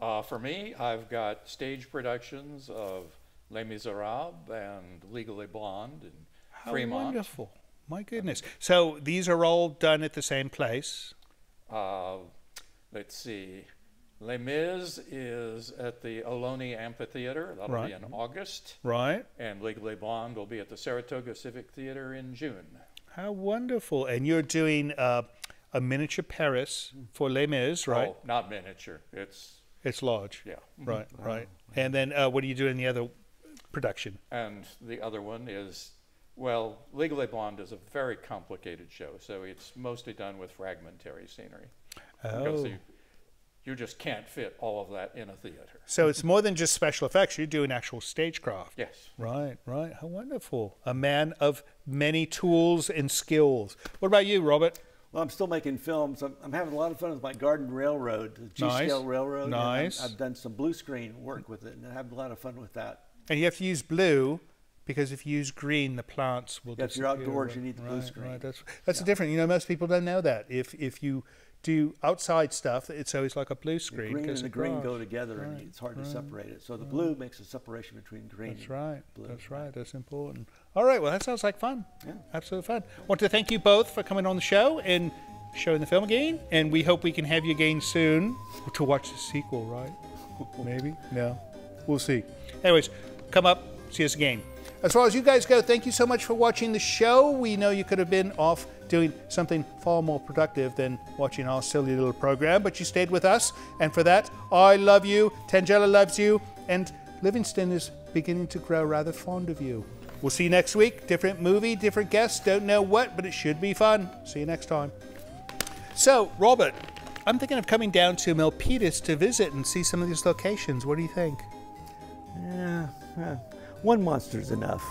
Uh, for me, I've got stage productions of Les Miserables and Legally Blonde in How Fremont. wonderful. My goodness. So these are all done at the same place. Uh, let's see. Les Mis is at the Ohlone Amphitheater. That'll Right. be in August. Right. And Legally Blonde will be at the Saratoga Civic Theater in June. How wonderful. And you're doing uh, a miniature Paris for Les Mis, right? Oh, not miniature. It's It's large. Yeah. Right, right. And then uh, what are you doing in the other production? And the other one is, well, Legally Blonde is a very complicated show, so it's mostly done with fragmentary scenery. Because Oh. you, you just can't fit all of that in a theater. So it's more than just special effects. You're doing actual stagecraft. Yes. Right, right. How wonderful. A man of many tools and skills. What about you, Robert? Well, I'm still making films. I'm, I'm having a lot of fun with my Garden Railroad, the G-scale Nice. railroad. and I'm- Nice. I've, done some blue screen work with it, and I have a lot of fun with that. And you have to use blue because if you use green, the plants will Yeah, if you're outdoors, right? you need the blue Right, screen. Right, that's that's the difference. You know, most people don't know that. If if you do outside stuff, it's always like a blue The screen. green and the green go together, and it's hard right, to separate it. So the right. blue makes a separation between green. That's right. Blue. That's right. That's important. All right. Well, that sounds like fun. Yeah. Absolute fun. want to thank you both for coming on the show and showing the film again. And we hope we can have you again soon to watch the sequel, right? [laughs] Maybe. No. We'll see. Anyways, come up, see us again. As far as you guys go, thank you so much for watching the show. We know you could have been off doing something far more productive than watching our silly little program, but you stayed with us. And for that, I love you, Tangella loves you, and Livingston is beginning to grow rather fond of you. We'll see you next week. Different movie, different guests, don't know what, but it should be fun. See you next time. So, Robert, I'm thinking of coming down to Milpitas to visit and see some of these locations. What do you think? Yeah, yeah. one monster's enough.